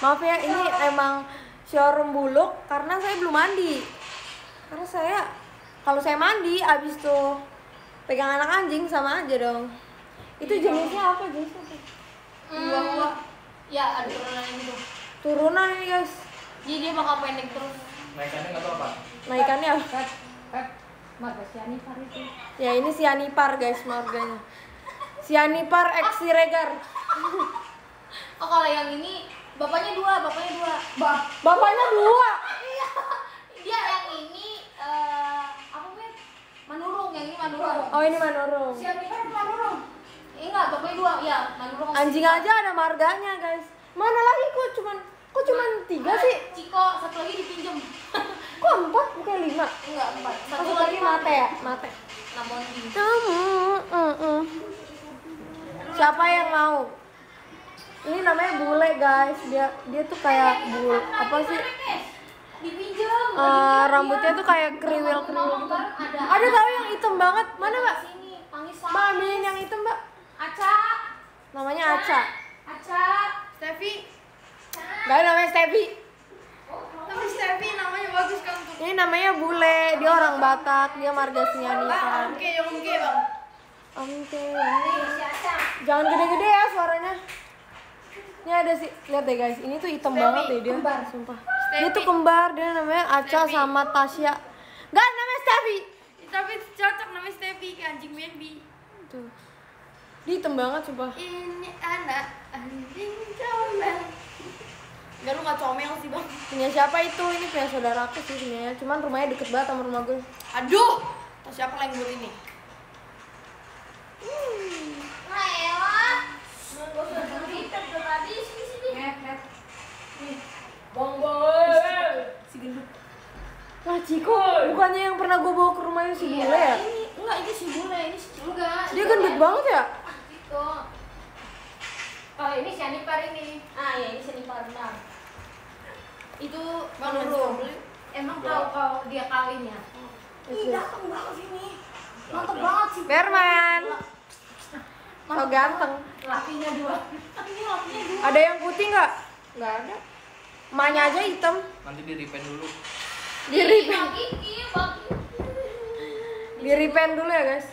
Maaf ya, ini emang showroom buluk karena saya belum mandi. Karena saya kalau saya mandi abis tuh pegang anak anjing sama aja dong. Itu jenisnya apa jenisnya? apa? Dua Ya, ada turunan ini tuh. Turunan ini guys. Jadi dia bakal pendek terus. Naikannya nggak tahu apa. Naikannya apa? Marga Sianipar itu. Ya ini Sianipar guys marganya. Sianipar X Siregar. Oh, kalau yang ini bapaknya dua, bapaknya dua. Bah, Bapaknya dua. Iya. Dia yang ini eh apa Beb? Manurung, yang ini manurung. Oh ini Manurung. Sianipar Manurung. Eh, enggak, bapaknya dua. Iya, manurung. Anjing aja ada marganya guys. Mana lagi kok cuman kok cuman tiga sih? Ciko satu lagi dipinjem. Kok empat bukan lima? Enggak, empat. Satu lagi mate ya mate. Namun di Siapa yang mau? Ini namanya bule guys. Dia dia tuh kayak bule apa sih? Eh, rambutnya tuh kayak kriwil kriwil gitu. Ada. Ada tahu yang hitam banget? Mana mbak? Sini, panggil Mbak ambilin yang hitam mbak. Aca. Namanya Aca. Aca. Steffi. Gak ada namanya Stevie. Tapi Steffi namanya bagus kan untuk Ini namanya bule. Dia orang Batak. Dia marga Sianipar. Oke, oke bang. Oke. Si Aca. Jangan gede-gede ya suaranya. Ini ada sih, lihat deh guys, ini tuh hitam Steffi, banget deh dia, kembar. sumpah. Steffi. Dia tuh kembar, dia namanya Aca Steffi. sama Tasya. Gak namanya Steffi. Tapi cocok namanya Steffi ke anjing Bambi. Tuh. Dia hitam banget sumpah. Ini anak anjing comel. Enggak lu gak comel sih bang. Punya siapa itu? Ini punya saudaraku sih sebenarnya. Cuman rumahnya deket banget sama rumah gue. Aduh, tas siapa lembur ini? Rela. Nggak usah cerita tuh tadi sini sini. Bang bang. Si gendut. Lah Ciko, bukannya yang pernah gue bawa ke rumahnya si bule ya? Ini enggak ini si bule, ini si enggak. Dia gendut banget ya? Gitu. Oh ini si Anipar ini. Ah ya ini seni benar. Itu Bang Nurul. Emang tahu kau dia kawinnya? Ih, dateng banget sini. Mantep banget sih. Berman. Oh ganteng. Lakinya dua. Ini lakinya dua. Ada yang putih nggak? Nggak ada. Emaknya aja hitam. Nanti di repaint dulu. Di repaint. Kiki. Di repaint dulu ya guys.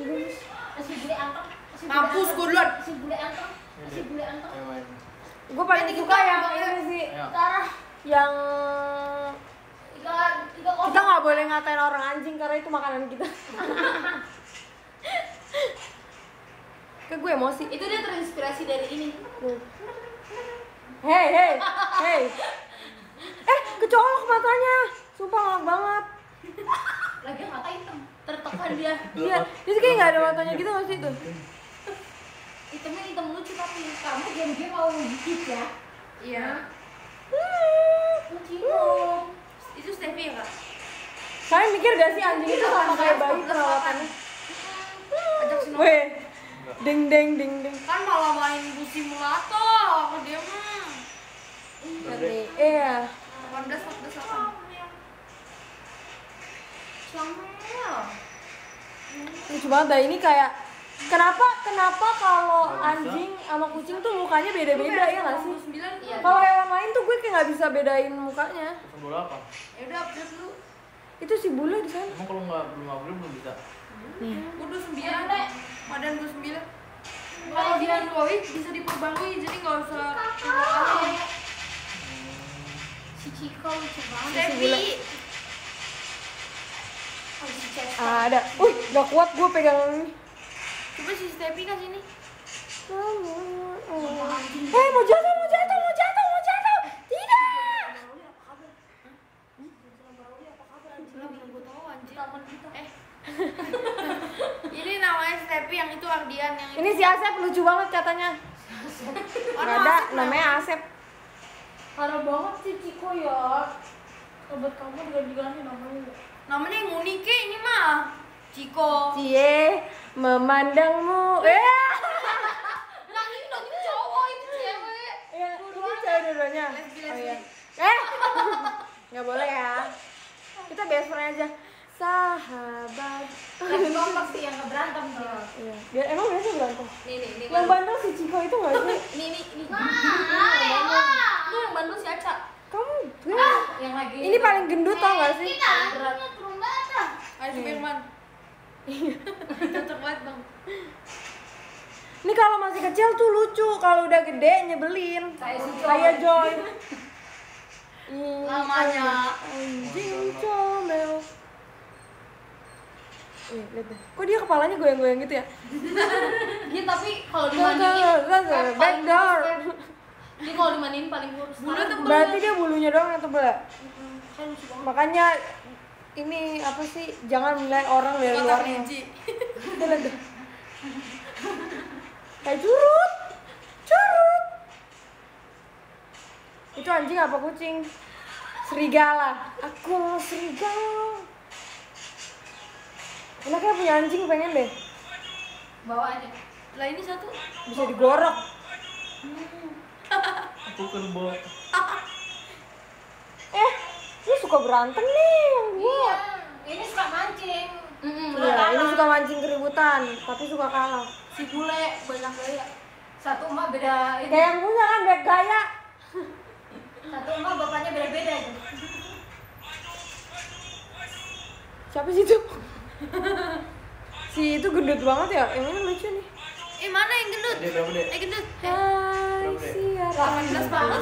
Bule Mampus gua duluan. Masih bule anteng. Masih bule anteng. Gue paling suka yang ini sih. Yang tiga tiga kosong. kita nggak boleh ngatain orang anjing karena itu makanan kita. Ke gue emosi. Itu dia terinspirasi dari ini. Hei, hei, hei. Eh, kecolok matanya. Sumpah ngelak banget. Lagi mata hitam. Tertekan dia. Iya, dia kayak nggak ada matanya gitu nggak sih itu? Hitamnya hitam lucu tapi kamu game-game mau gigit ya. Iya. Lucu. Itu Steffi ya kak? Kalian mikir gak sih anjing itu sama kayak bayi perawatannya? Weh, ding ding ding ding. Kan malah main bus simulator. Dia mah. Iya. 18 14 apa? Comel. Lucu banget dah ini kayak Kenapa kenapa kalau anjing sama kucing tuh mukanya beda-beda ya nggak sih? 9 Iya. Kalau hewan lain tuh gue kayak nggak bisa bedain mukanya. Bola apa? Ya udah update dulu. Itu si bule di sana. Emang kalau nggak belum upgrade belum bisa. Gua 29 deh. Padan 29. Kalau dia Android bisa diperbarui jadi nggak usah. Si Ciko lucu banget. Oh, si. Ah, ada. Wih, gak kuat gue pegang ini. Coba si Steffi ke sini. Eh, mau jatuh, mau jatuh, mau jatuh, mau jatuh. Tidak. Lah belum gua tahu anjir. Eh. ini namanya Steffi yang itu Ardian yang Ini si Asep lucu banget katanya. Oh, Gak ada, Asep namanya Asep. Parah banget sih Ciko ya. Sobat kamu diganti-ganti namanya. Namanya yang unik ya, ini mah. Ciko. Cie, memandangmu. Eh. Ini dong ini cowok itu cewek. Ya, ini cewek dua-duanya. Oh iya. Eh. Nggak boleh ya. Kita best friend aja sahabat. Lagi kompak sih yang ngeberantem sih. Oh, iya. ya emang biasa berantem? Nih nih nih yang bandel si Ciko itu gak sih? Nih nih nih. Nih yang bandel si Aca. Kamu gue ah, yang lagi ini itu. paling gendut tau gak sih? Kita punya turun bata. Ada si iya. Firman. Iya. Cocok banget bang. Ini kalau masih kecil tuh lucu, kalau udah gede nyebelin. Kayak Joy. Iya. Namanya. Anjing comel. Ih, lihat deh. Kok dia kepalanya goyang-goyang gitu ya? Dia tapi kalau dimandiin back door. Dia kalau dimandiin paling kurus. Bulu tebel. Berarti dia bulunya doang yang tebel ya? Kan. Makanya ini apa sih? Jangan menilai orang dari luarnya. lihat deh. Kayak curut. Curut. Itu anjing apa kucing? Serigala. Aku serigala. Enaknya punya anjing pengen deh. Bawa aja. Lah ini satu. Bisa digorok. Aku kerbau. Eh, lu suka berantem nih yang gua. Iya. Ini suka mancing. Iya, ini suka mancing keributan, tapi suka kalah. Si bule banyak gaya. Satu emak beda ini. Kayak yang punya kan back gaya. Satu emak bapaknya beda-beda itu. Siapa sih itu? si itu gendut banget ya, yang ini lucu nih. Eh mana yang gendut? Dia berapa deh? Eh gendut. Hai siapa 18 banget.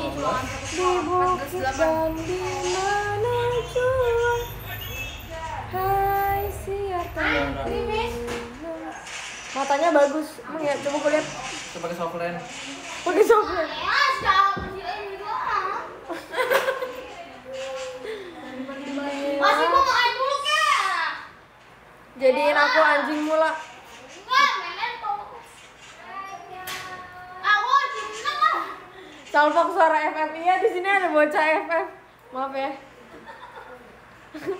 Ih, cuma di bukit dan di mana jua Hai siapa. Matanya bagus, emang ya coba gue lihat Coba pakai softland. pakai. Masih mau? Jadiin aku anjing mula. Salpok suara FF iya di sini ada bocah FF. Maaf ya.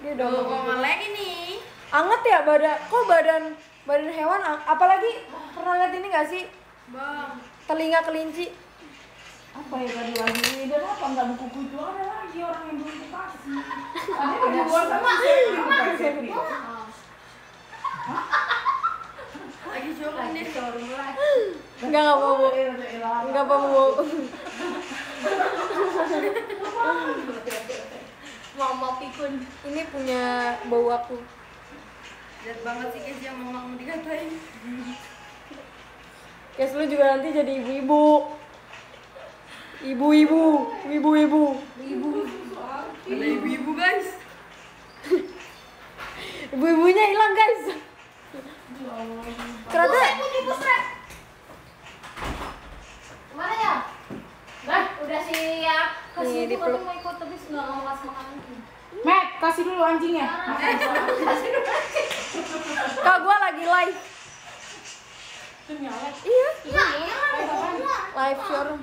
Dia udah mau kok lagi nih? anget ya badan kok badan badan hewan apalagi pernah lihat ini gak sih Bang. telinga kelinci apa ya tadi lagi dan apa? Nggak buku kutu ada lagi orang yang belum dikasih. Ada yang di luar sama. saya. Sepri. Lagi showroom nih. enggak nggak mau. Enggak mau mau. Mama pikun. ini punya bau aku. Lihat banget sih guys yang mama mau dikatain. Kes lu juga nanti jadi ibu-ibu ibu-ibu ibu-ibu Ada ibu-ibu guys. ibu-ibunya hilang guys ternyata. Ke mana ya? Nah, udah siap. Situ dipeluk. katanya mau ikut tapi nggak mau kasih lagi. Matt kasih dulu anjingnya kak gua lagi live itu nyala iya Iya, iya, iya. live showroom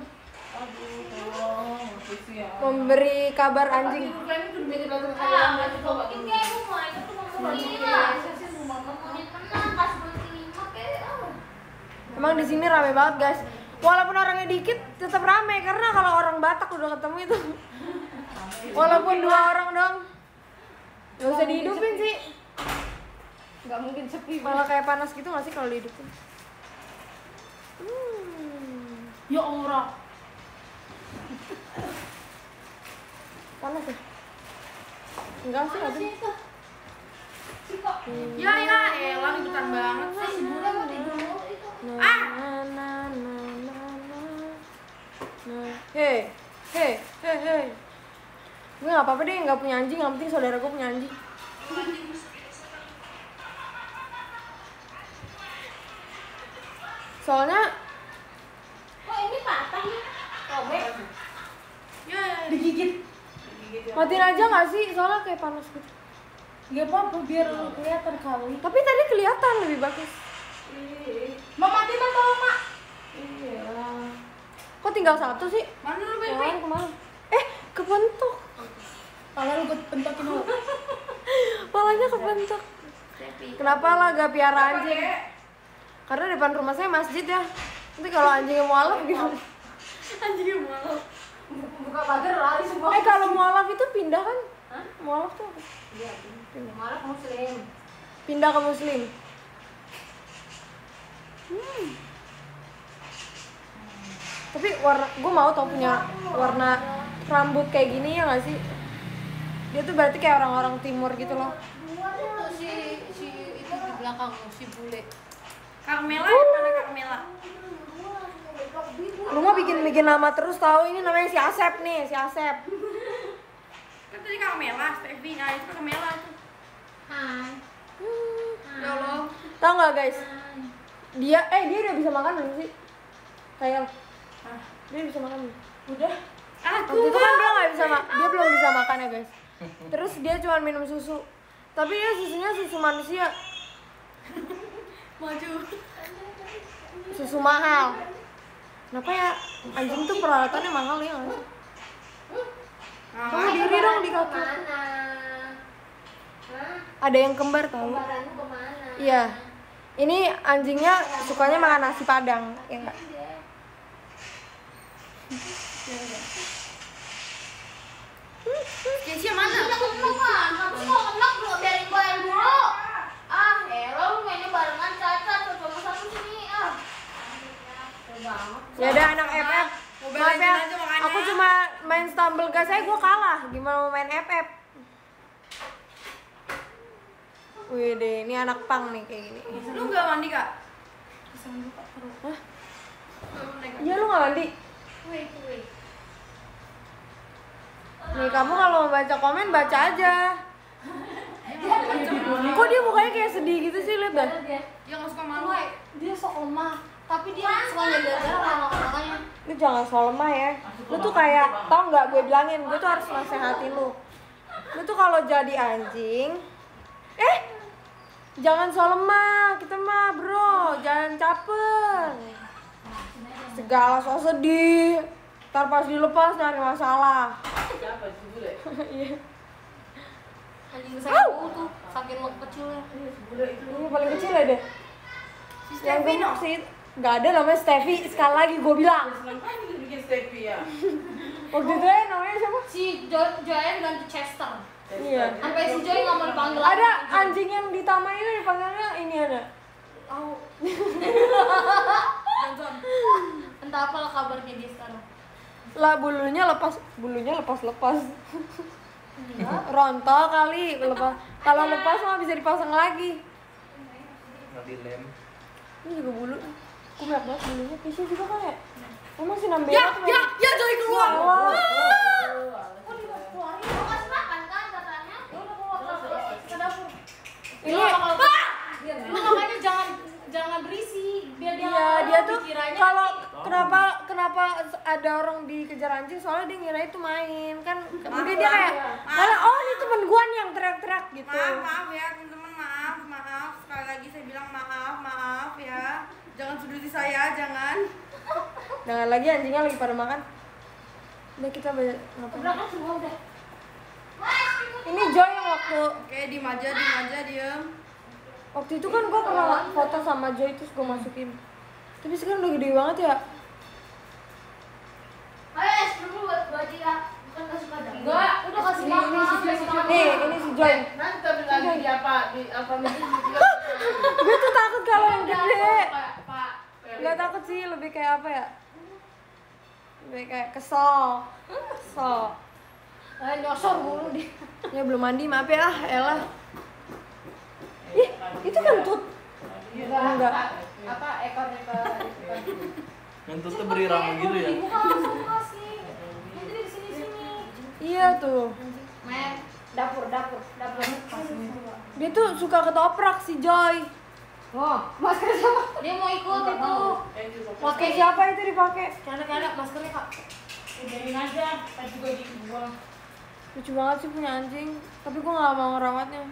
ya memberi kabar anjing. Iya, emang di sini rame banget guys. Walaupun orangnya dikit tetap rame karena kalau orang Batak udah ketemu itu. Walaupun dua orang dong nggak usah dihidupin sih. Nggak mungkin sepi. Malah kayak panas gitu nggak sih kalau dihidupin? Hmm, ya orang panas ya enggak sih ada sih itu? Si kok. Ya ya, elah ikutan banget Si sih. bule mau tidur. Ah. Na, na, na, na, na. Hei, hei, hei, hei. Gue gak apa-apa deh, gak punya anjing, yang penting saudara gue punya anjing. Soalnya Kok ini patah ya? Robek. Ya ya. ya. digigit matiin aja gak sih? Soalnya kayak panas gitu. nggak apa-apa biar kelihatan kali Tapi tadi kelihatan lebih bagus. mau mati kan tolong mak iya Kok tinggal satu sih? Mana lu lain ke mana? Eh, kebentuk. tangan lu gue pentokin lu Palanya kebentuk. Kenapa lah gak piara anjing? Karena depan rumah saya masjid ya. Nanti kalau anjingnya mualaf gimana? Anjing malu. Buka pagar lari semua. Eh kalau mualaf itu pindah kan? Mualaf tuh apa? Iya, malah muslim. Pindah ke muslim. Hmm. tapi warna gue mau tau punya warna rambut kayak gini ya gak sih dia tuh berarti kayak orang-orang timur gitu loh Itu si si itu di belakang si bule. Carmela gimana Carmela lu mau bikin bikin nama terus tahu ini namanya si Asep nih si Asep Kan tadi Carmela, Steffi, nah itu Carmela tuh. Hai. Ya Allah. tau nggak guys dia eh dia udah bisa makan belum sih kayak dia bisa makan belum Udah. Waktu itu kan dia nggak bisa ma- dia belum bisa makan ya guys. Terus dia cuma minum susu. Tapi dia susunya susu manusia, Maju. susu mahal. Kenapa ya anjing tuh peralatannya mahal ya? Kamu diri dong di kaki. Ada yang kembar tahu? Ke mana? Iya. Ini anjingnya sukanya makan nasi padang, ya enggak? Keisha mana? Kita kenok kan? Kamu sih kalau kenok dulu biarin gue yang dulu. Ah, hello lu mainnya barengan cacat coba satu sini ah. Seru banget. Ya ada anak FF. Maaf ya, aku cuma main stumble gas saya gue kalah. Gimana mau main FF? Wih deh, ini anak pang nih kayak gini. Lu nggak mandi kak? Hah? Iya lu nggak mandi? Wait, wait. Nih kamu kalau mau baca komen baca aja. Kok dia mukanya kayak sedih gitu sih lihat dah. Dia nggak suka malu. Dia sok lemah, tapi dia suka gara-gara kakaknya. Lu jangan so lemah ya. Lu tuh kayak tau nggak gue bilangin, gue tuh harus nasehatin lu. Lu tuh kalau jadi anjing, eh jangan so lemah, kita mah bro, jangan caper. Segala so sedih, ntar pas dilepas nyari masalah. Iya, Anjing saya tuh saking. Bule itu. ini paling kecil ya deh. Yang gemuk sih, nggak ada namanya Steffi. Sekali lagi gue bilang. Seneng kan bikin Steffi ya. Waktu itu ya namanya siapa? Si Jo- Joyan ganti Chester. Iya. Sampai si Joy nggak mau dipanggil. Ada anjing yang di taman itu dipanggilnya ini ada. Tahu. Johnson. Entah apalah kabarnya dia sekarang. Lah bulunya lepas, bulunya lepas-lepas. Rontok kali lepas. Kalau lepas mah bisa dipasang lagi. Nggak dilem. Ini juga bulu. Aku banyak banget bulunya. Keisha juga kan ya? Emang si Nambela Ya, ya, ya Joy keluar. Wah. Kok dikeluarin? Mau kasih makan kan katanya? Ya udah keluar keluar ke dapur. Ini Lu makanya jangan jangan berisi biar dia Iya, dia tuh dikiranya kalau kenapa kenapa ada orang dikejar anjing soalnya dia ngira itu main kan kemudian dia kayak malah oh ini temen gua nih yang teriak-teriak gitu Maaf, maaf ya teman-teman, maaf, maaf. Sekali lagi saya bilang maaf, maaf ya. Jangan suduti saya, jangan. jangan lagi anjingnya lagi pada makan. Udah kita ngapain berangkat semua udah. ini Joy yang waktu Oke, diem aja, diem aja, diem. waktu itu kan gua pernah foto sama Joy terus gua masukin. Tapi sekarang udah gede banget ya. Ayo es dulu buat baju ya. Bukan gak suka dong. Enggak, udah kasih Ini- si Joy, si Joy. nih ini si Joy. Nanti tapi lagi di apa di apa mungkin gue tuh takut kalau yang gede. Nggak takut sih lebih kayak apa ya kayak kesel. Kesel. Eh, nyosor mulu dia. ya belum mandi maaf ya ah elah ih itu kentut enggak. Apa ekor ekor Ngentut tuh berirama gitu ya. Dibuka langsung kasih. Nanti di sini sini. iya tuh. Men, dapur dapur dapur. Dia tuh suka ketoprak si Joy Oh, masker siapa? Dia mau ikut itu. pakai siapa itu dipakai Ada ada maskernya kak. udahin aja kan juga dibuang lucu banget sih punya anjing tapi gua nggak mau ngerawatnya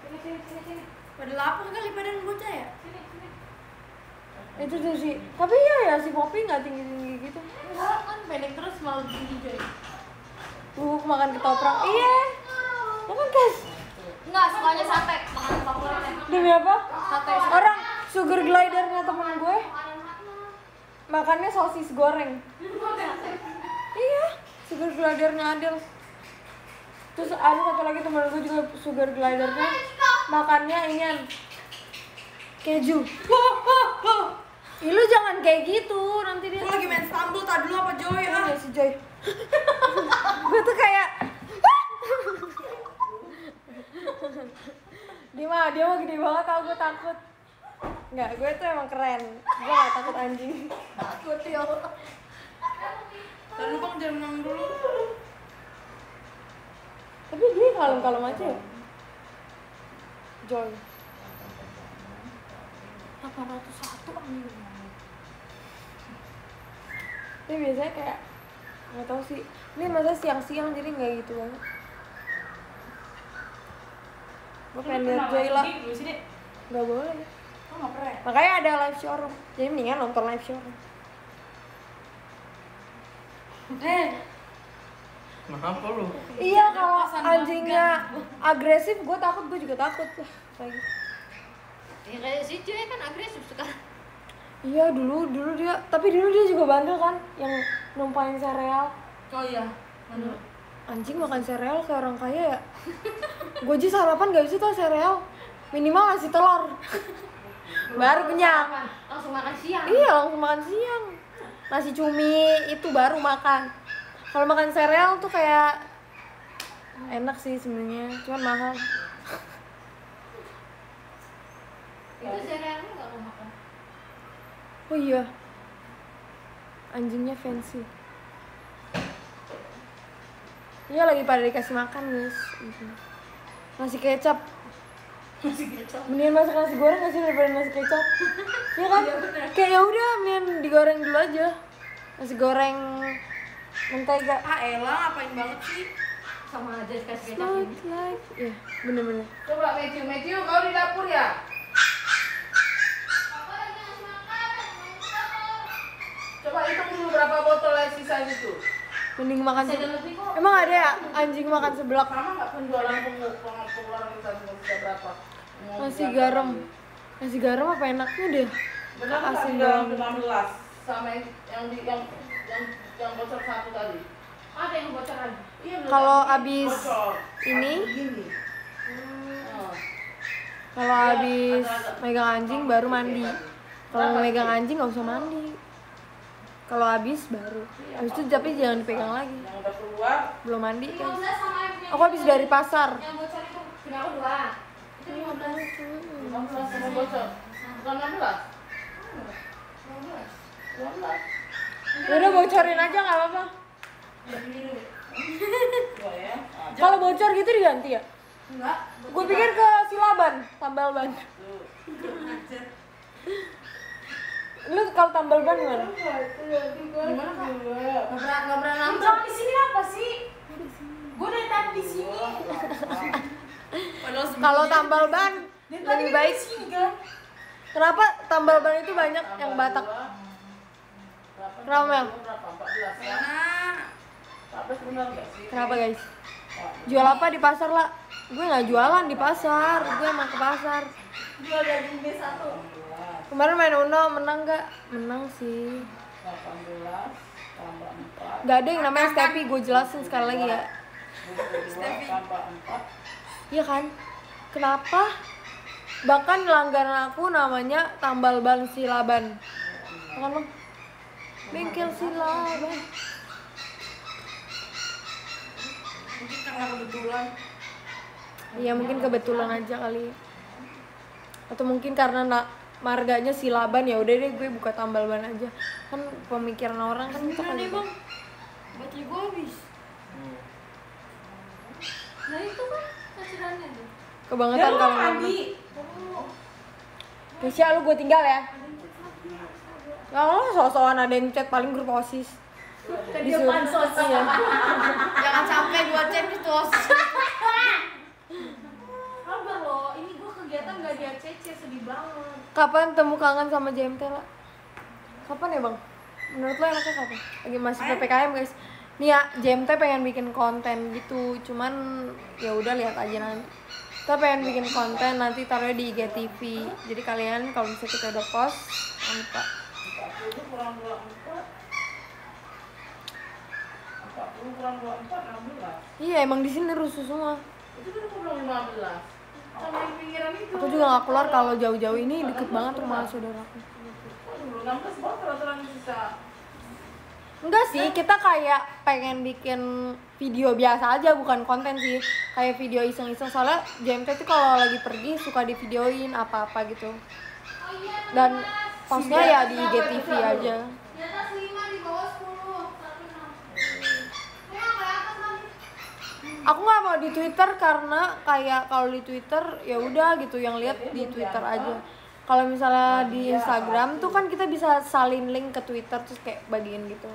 Sini sini sini sini. Pada lapar kali badan bocah ya? Sini sini. itu tuh sih tapi iya ya si Poppy nggak tinggi tinggi gitu Enggak kan pendek terus malah tinggi coy. uh makan ketoprak iya ya kan guys Enggak, sukanya sate. Makan favoritnya. demi apa. Orang sugar glidernya temen gue. Makannya sosis goreng. Iya sugar glidernya Adel terus ada satu lagi temen gue juga sugar glidernya. Makannya inian keju. Ih, lu jangan kayak gitu, nanti dia Gue lagi main stumble tadi dulu apa Joy? Ah? Iya si Joy. gue tuh kayak dia mah dia mah gede banget tau gue takut. Enggak, gue tuh emang keren. Gue gak takut anjing. Takut yo. Lu bang jangan menang dulu. Tapi dia kalem-kalem aja ya? Joy. 801 anjing Ini biasanya kayak Gak tau sih. Ini masa siang-siang jadi gak gitu banget Gue pengen liat Joy lah Di sini. Gak boleh Oh, nggak pernah. ya? Makanya ada live showroom Jadi mendingan nonton live showroom Eh, Kenapa lu? Iya kalau anjingnya agresif gue takut gue juga takut lah kayak gitu. Ya kayak si Joy kan agresif sekarang. Iya dulu dulu dia tapi dulu dia juga bandel kan yang numpahin sereal. oh iya. Mana? Anjing makan sereal kayak orang kaya ya. gue aja sarapan gak bisa tuh sereal. Minimal ngasih telur. baru kenyang. Langsung makan siang. Iya langsung makan siang. Nasi cumi itu baru makan. Kalau makan sereal tuh kayak enak sih sebenarnya, cuman mahal. Itu cerealnya nggak mau makan. Oh iya. Anjingnya fancy. Iya lagi pada dikasih makan guys. Gitu. Nasi kecap. Mendingan masak nasi goreng nggak sih daripada nasi kecap? Iya kan? Kayak ya udah, mendingan digoreng dulu aja. Nasi goreng mentega. Ah Ella ngapain banget sih? Sama aja dikasih kecap Not ini. like, ya bener-bener. Coba Matthew, Matthew kau di dapur ya? Coba hitung dulu berapa botol air sisa itu. Mending makan se-. Emang ada ya anjing makan seblak? Penjualan pengeluaran berapa? Nasi garam. Nasi garam apa enaknya deh? Benar Asin doang. 16 sama yang yang di yang yang yang bocor satu tadi. Ada yang bocor lagi. Iya. Kalau abis Bocor. ini? Abis Begini. Oh. Kalau habis agak-agak. megang anjing baru mandi. Kalau megang anjing nggak usah mandi. Kalau habis baru. Habis itu tapi jangan dipegang lagi. Yang udah keluar Belum mandi kan. Aku habis dari pasar. Yang bocor itu punya aku dua. Itu lima belas. 16 sama bocor. Bukan 16. 16. 16. Ya udah bocorin aja nggak apa-apa. Ya. Kalau bocor gitu diganti ya? Enggak. Gue pikir ke silaban, tambal ban. Lu kalau tambal ban gimana? Gimana Kak? Nggak pernah nggak pernah. Kamu di sini apa sih? Gue dari tadi di sini. Kalau tambal ban lebih kan baik. kan. Kenapa tambal ban itu banyak yang Batak? Berapa? Kenapa, Mel? Berapa? 14 ya? Nah, 14 benar nggak sih? Kenapa guys? Jual apa di pasar lah? Gue nggak jualan di pasar, gue emang ke pasar. Jual daging B satu. 18, Kemarin main Uno menang gak? Menang sih. 18, tambah 4, Gak ada yang namanya Stepi, gue jelasin sekali lagi ya. 22, tambah 4, Iya kan? Kenapa? Bahkan langganan aku namanya tambal ban silaban. Kan bang? Bengkel silaban. mungkin karena kebetulan. Iya mungkin kebetulan aja kali. Atau mungkin karena nak marganya silaban ya udah deh gue buka tambal ban aja. Kan pemikiran orang kan itu kan. nih bang. Baterai gue habis. Hmm. Nah itu kan kecilannya tuh. Kebangetan kalau ngomong. Keisha lu gue tinggal ya. Ya Allah so-soan ada yang chat paling grup OSIS. Disuruh. Iya. Jangan sampai gua chat itu. Sabar loh, ini gue kegiatan nggak di ACC sedih banget. Kapan temu kangen sama JMT lah kapan ya bang? Menurut lo enaknya kapan? Lagi masih ppkm guys. Nih ya JMT pengen bikin konten gitu cuman ya udah lihat aja nanti. Kita pengen bikin konten nanti taruhnya di IGTV jadi kalian kalau misalnya kita udah post lupa. Iya emang di sini rusuh semua. Itu kan 16. Aku juga nggak keluar kalau jauh-jauh ini deket banget rumah saudaraku. dulu 16 botol aturan sisa. Enggak sih, kita kayak pengen bikin video biasa aja, bukan konten sih. Kayak video iseng-iseng soalnya JMT tuh kalau lagi pergi suka di videoin apa-apa gitu. Dan postnya ya di IGTV aja. di atas 5 di bawah 10. Tapi 6. Ini yang kelihatan Bang. Aku nggak mau di Twitter karena kayak kalau di Twitter ya udah gitu yang lihat di Twitter aja. Kalau misalnya di Instagram tuh kan kita bisa salin link ke Twitter terus kayak bagiin gitu.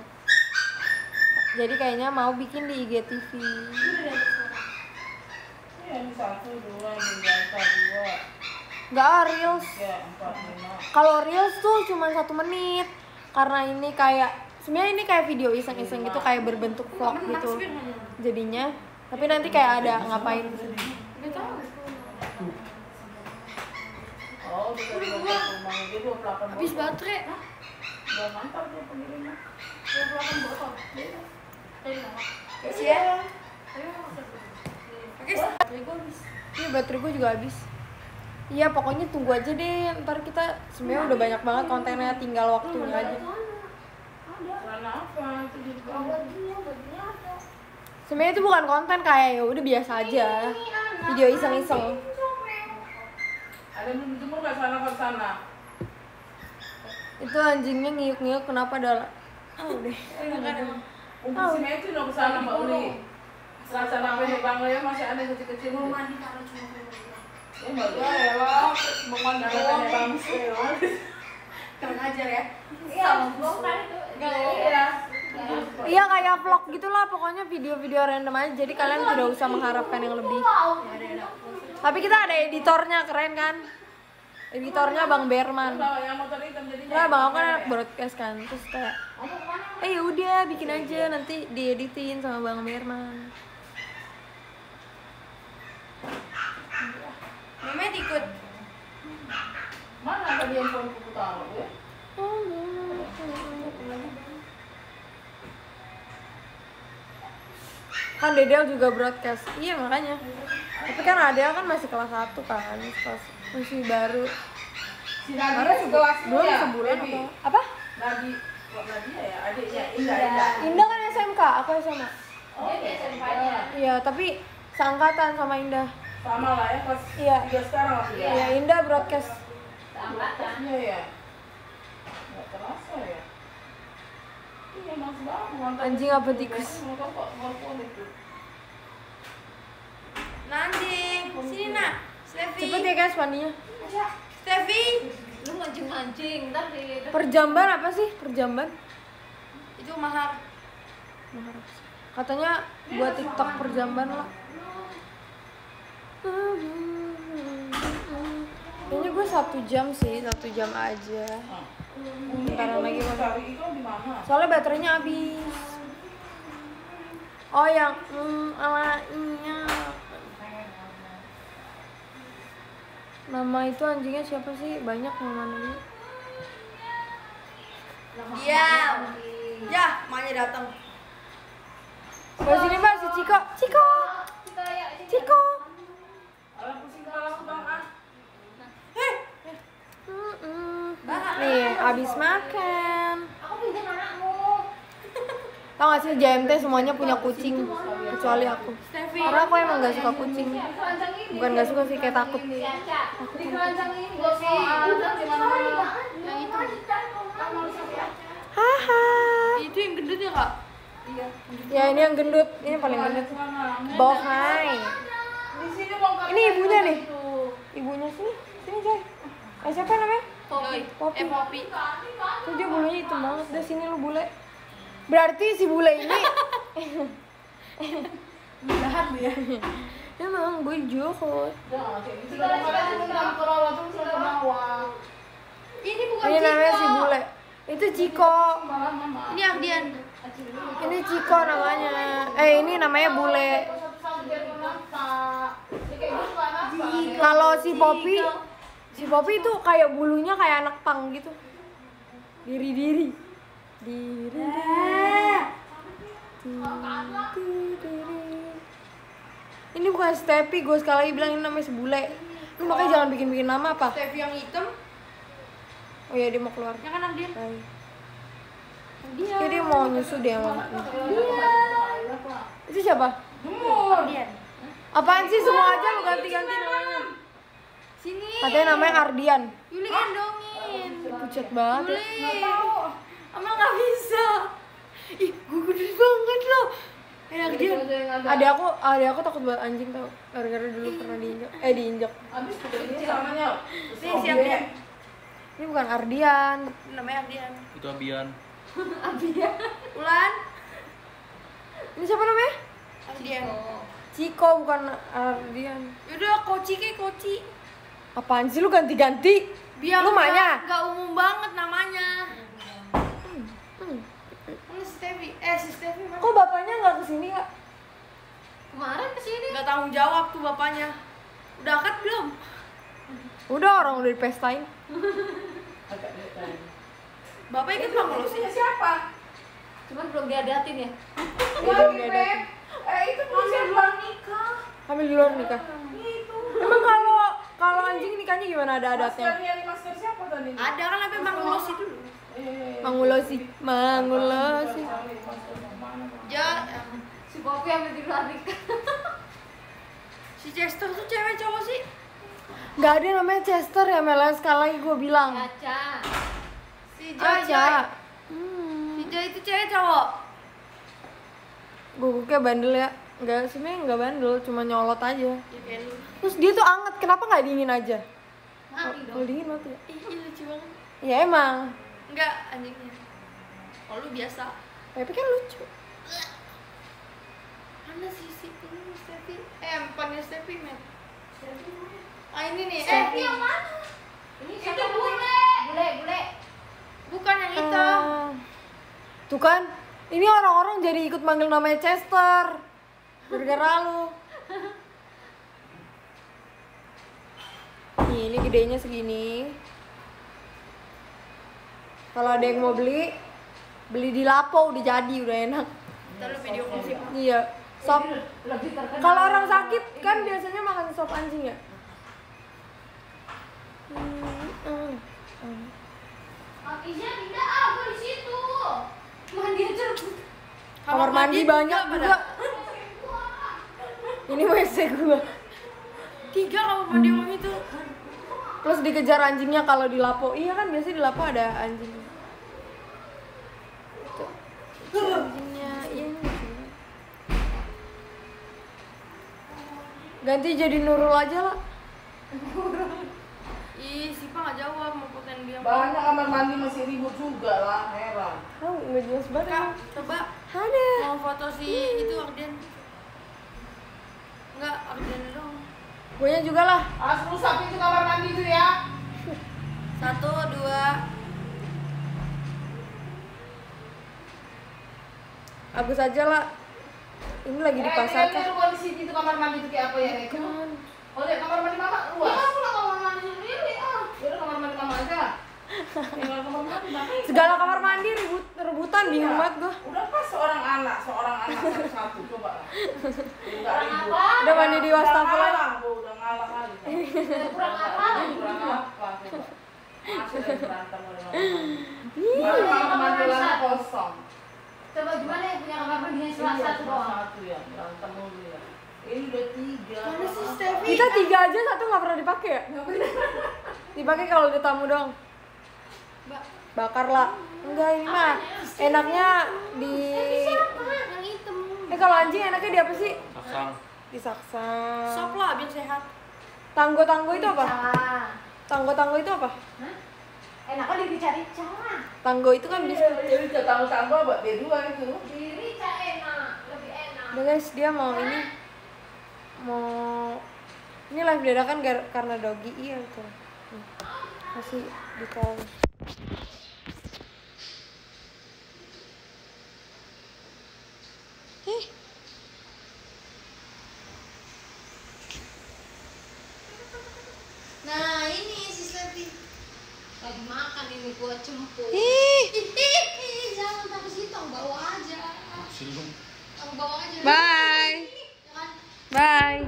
Jadi kayaknya mau bikin di IGTV. Nggak ah, reels. Kalau reels tuh cuma satu menit. Karena ini kayak sebenarnya ini kayak video iseng-iseng gitu kayak berbentuk vlog gitu jadinya. Tapi nanti kayak ada ngapain. Oh, bisa dua rumah ini 28 Habis baterai. Udah mantap dia pengiriman. 28 botol. Dari mana? Kasih ya. Oke, baterai gua habis. Iya baterai gue juga habis. Iya pokoknya tunggu aja deh. Ntar kita sebenarnya udah banyak banget kontennya, tinggal waktunya aja. Itu di bawah. Sebenarnya itu bukan konten kayak ya udah biasa aja. Video iseng-iseng. Ada dijemur nggak ke sana? Itu anjingnya ngiuk-ngiuk kenapa dah? Ah udah. Untuk si Meti udah ke sana Mbak Uli. Celana pendek bangga ya masih ada kecil-kecil. Mau mandi taruh cuma Ya Mbak Uli ya lah. Mau mandi celana pendek bangsa. Kurang ajar ya. Iya. Iya kayak vlog gitulah pokoknya video-video random aja. Jadi kalian tidak usah mengharapkan yang lebih. Tapi kita ada editornya keren kan? Editornya Bang Berman. Tahu yang motor hitam jadinya. Nah, Bang aku kan broadcast kan. Terus kayak Eh udah bikin aja nanti dieditin sama Bang Berman. Memet ikut. Mana tadi handphone kuku taruh ya? Kan Dedel juga broadcast. Iya makanya. Tapi kan Adel kan masih kelas 1 kan, kelas masih baru. Si Nadia juga Belum ya? sebulan Baby. apa? Apa? Nadia ya? Adiknya Indah, Indah. Indah kan SMK, aku SMA. Oh, iya, SMP-nya. Iya, tapi seangkatan sama Indah. Sama lah ya, pas Iya. tiga sekarang ya. Iya, Indah broadcast. Iya ya. Nggak terasa ya. Iya, masih banget. mantap. Anjing apa tikus? Nanti, sini nak. Stevi. Cepet ya guys mandinya. Stevi. Lu mancing-mancing, di Perjamban apa sih? Perjamban? Itu mahar. Katanya buat TikTok perjamban lah. Kayaknya gue satu jam sih, satu jam aja. Bentaran lagi Bang. Cari ikan di mana? Soalnya baterainya habis. Oh yang mm, alainya. Nama itu anjingnya siapa sih? Banyak yang mana nih? Diam. Ya, emaknya datang. Mbak sini mbak si Ciko. Ciko. Ciko. Pusing kepala aku bang ah. Mm-mm. Nih, abis makan. Aku pinjam anakmu. Tau gak sih JMT semuanya punya kucing kecuali aku. Karena aku emang gak suka kucing. Bukan gak suka sih kayak takut. Cak. Di keranjang ini gua soal di mana? Yang itu. Haha. Itu yang gendut ya, Kak? Ya ini yang gendut, ini paling gendut. Bohai. Ini ibunya nih. Ibunya sini, sini coy. Eh siapa namanya? Popi. Popi. Eh, Popi. Tuh dia bulunya hitam banget. Udah sini lu bule. Berarti si bule ini Jahat ya. emang gue kayak gitu. Ini bukan Ini namanya si Ciko. bule. Itu Ciko. Ini Ardian. Ini Ciko namanya. Eh ini namanya bule. Dia? Dia gitu kenapa? Kalau si Poppy, si Poppy itu kayak bulunya kayak anak pang gitu. Diri diri. Diri diri. Ini bukan Stepi, gue sekali lagi bilang ini namanya si bule. Lu makanya jangan bikin-bikin nama apa? Stevi yang hitam. Oh iya dia mau keluar. Ya kan Ardian? Bye. Dia. Kayak dia mau nyusu deh sama anaknya. Itu siapa? Ardian. Apaan sih semua aja lu ganti-ganti namanya? Sini. Katanya namanya Ardian. Yuli gendongin. Pucat banget. Yuli. Amal nggak bisa. Ih, gue gede banget loh. Eh Ardian. Ada aku, ada aku takut banget anjing tau. Gara-gara dulu pernah diinjak. Eh diinjak. Habis itu namanya. Nih si Ardian. Ini bukan Ardian. Namanya Ardian. Itu Abian. Ulan. Ini siapa namanya? Ardian. Ciko bukan Ardian. Yaudah, koci kayak koci. Apaan sih lu ganti-ganti? Biar Lu Manya? nggak umum banget namanya. Hmm. Mana si Stevi? Eh si Stevi mana? Kok bapaknya nggak ke sini kak? Kemarin ke sini. Nggak tanggung jawab tuh bapaknya. Udah akad belum? Udah orang udah dipestain. Bapak ikut bang lo sih? Siapa? Cuman belum diadatin ya. Belum diadain. Eh itu punya siapa? nikah. Hamil di luar nikah. Itu. Emang kalau kalau anjing nikahnya gimana ada adatnya? Masker yang masker siapa tadi? Ada kan tapi bang Losi dulu. Eh, Mangulosi, Mangulosi. masker yang mana? Ja, Si Popi yang di luar nikah. si Chester tuh cewek cowok sih? Gak ada namanya Chester ya Mela sekali lagi gue bilang. Caca. Si Ja, Ja. Aca. Si Hmm. Ja itu cewek cowok. Gue kayak bandel ya. Enggak sebenarnya enggak bandel, cuma nyolot aja. Ya lu. Terus dia tuh anget, kenapa nggak dingin aja? Mati Kalau dong. dingin mati ya? Ih, ih, lucu banget. Ya emang, Enggak anjingnya. Oh lu biasa. tapi kan lucu. Mana sih si ini Stevi? Eh bukannya Stevi, Matt. Ah ini nih. Eh, Stevi yang mana? Ini Itu siapa bule. Bule, bule. bukan yang hitam. Ah. Tuh kan, ini orang-orang jadi ikut manggil namanya Chester. Gara-gara lu. Nih, ini gedenya segini. Kalau ada yang mau beli, beli di Lapo udah jadi, udah enak. Lu video sih. Iya, sop. Kalau orang sakit kan biasanya makan sop anjing ya. Hmm, hmm, hmm. Makanya pindah ah, gua di situ. Mandi aja. Kamar mandi banyak juga. Ini WC gua. Tiga kamar mandi om itu. Plus dikejar anjingnya kalau di Lapo. Iya kan biasanya di Lapo ada anjing. Itu Anjingnya, iya. Ganti jadi Nurul aja lah. Ih, Sipa nggak jawab mau fotoin dia. Banyak kamar mandi masih ribut juga lah, heran. Tahu nggak jelas banget. Coba Ada. mau foto si itu Arden. Enggak, Arden dong. Gue juga lah. As rusak itu kamar mandi itu ya. Satu, dua. Agus aja lah. Ini lagi di Eh, pasar lihat kan. lihat kondisi itu kamar mandi itu kayak apa ya, Rek? Oh, lihat kamar mandi mama Ya luas. aku lah kamar mandi sendiri ah. Ya udah kamar mandi mama aja. Tinggal kamar mandi ngapain? Segala kamar mandi ribut rebutan bingung banget gua. Udah pas seorang anak, seorang anak coba. Enggak Kurang ribut. apa? Udah mandi di wastafel Udah ngalah, udah ngalah kali. Kurang apa? Kurang apa coba. Masih lagi berantem oleh kamar mandi. Kosong. Coba gimana yang punya kamar mandi yang cuma Iya, satu doang? Satu ya, berantem mulu ya. Ini udah tiga. Mana sih? Kita tiga aja satu nggak pernah dipakai ya? Dipakai kalau ada tamu dong. Bakar lah. Enggak ini mah enaknya di. Eh kalau anjing enaknya di apa sih? Saksang. Di saksang. Sop lah biar sehat. Tanggo-tanggo itu apa? Salah. Tanggo-tanggo itu apa? Hah? Enaknya dirica-rica lah. Tanggo itu kan Iya, biskuit. Jadi tetangga-tangga buat B2 itu. Dirica enak, lebih enak. Udah guys, dia mau ini mau ini live dadakan karena dogi iya itu. Masih ditaruh. Eh, Nah ini si Stevi lagi makan ini gua cemput. ih. Ih, ih, ih, jangan sampai situ, aku bawa aja. Silung. Aku bawa aja. Bye. Jangan, Bye.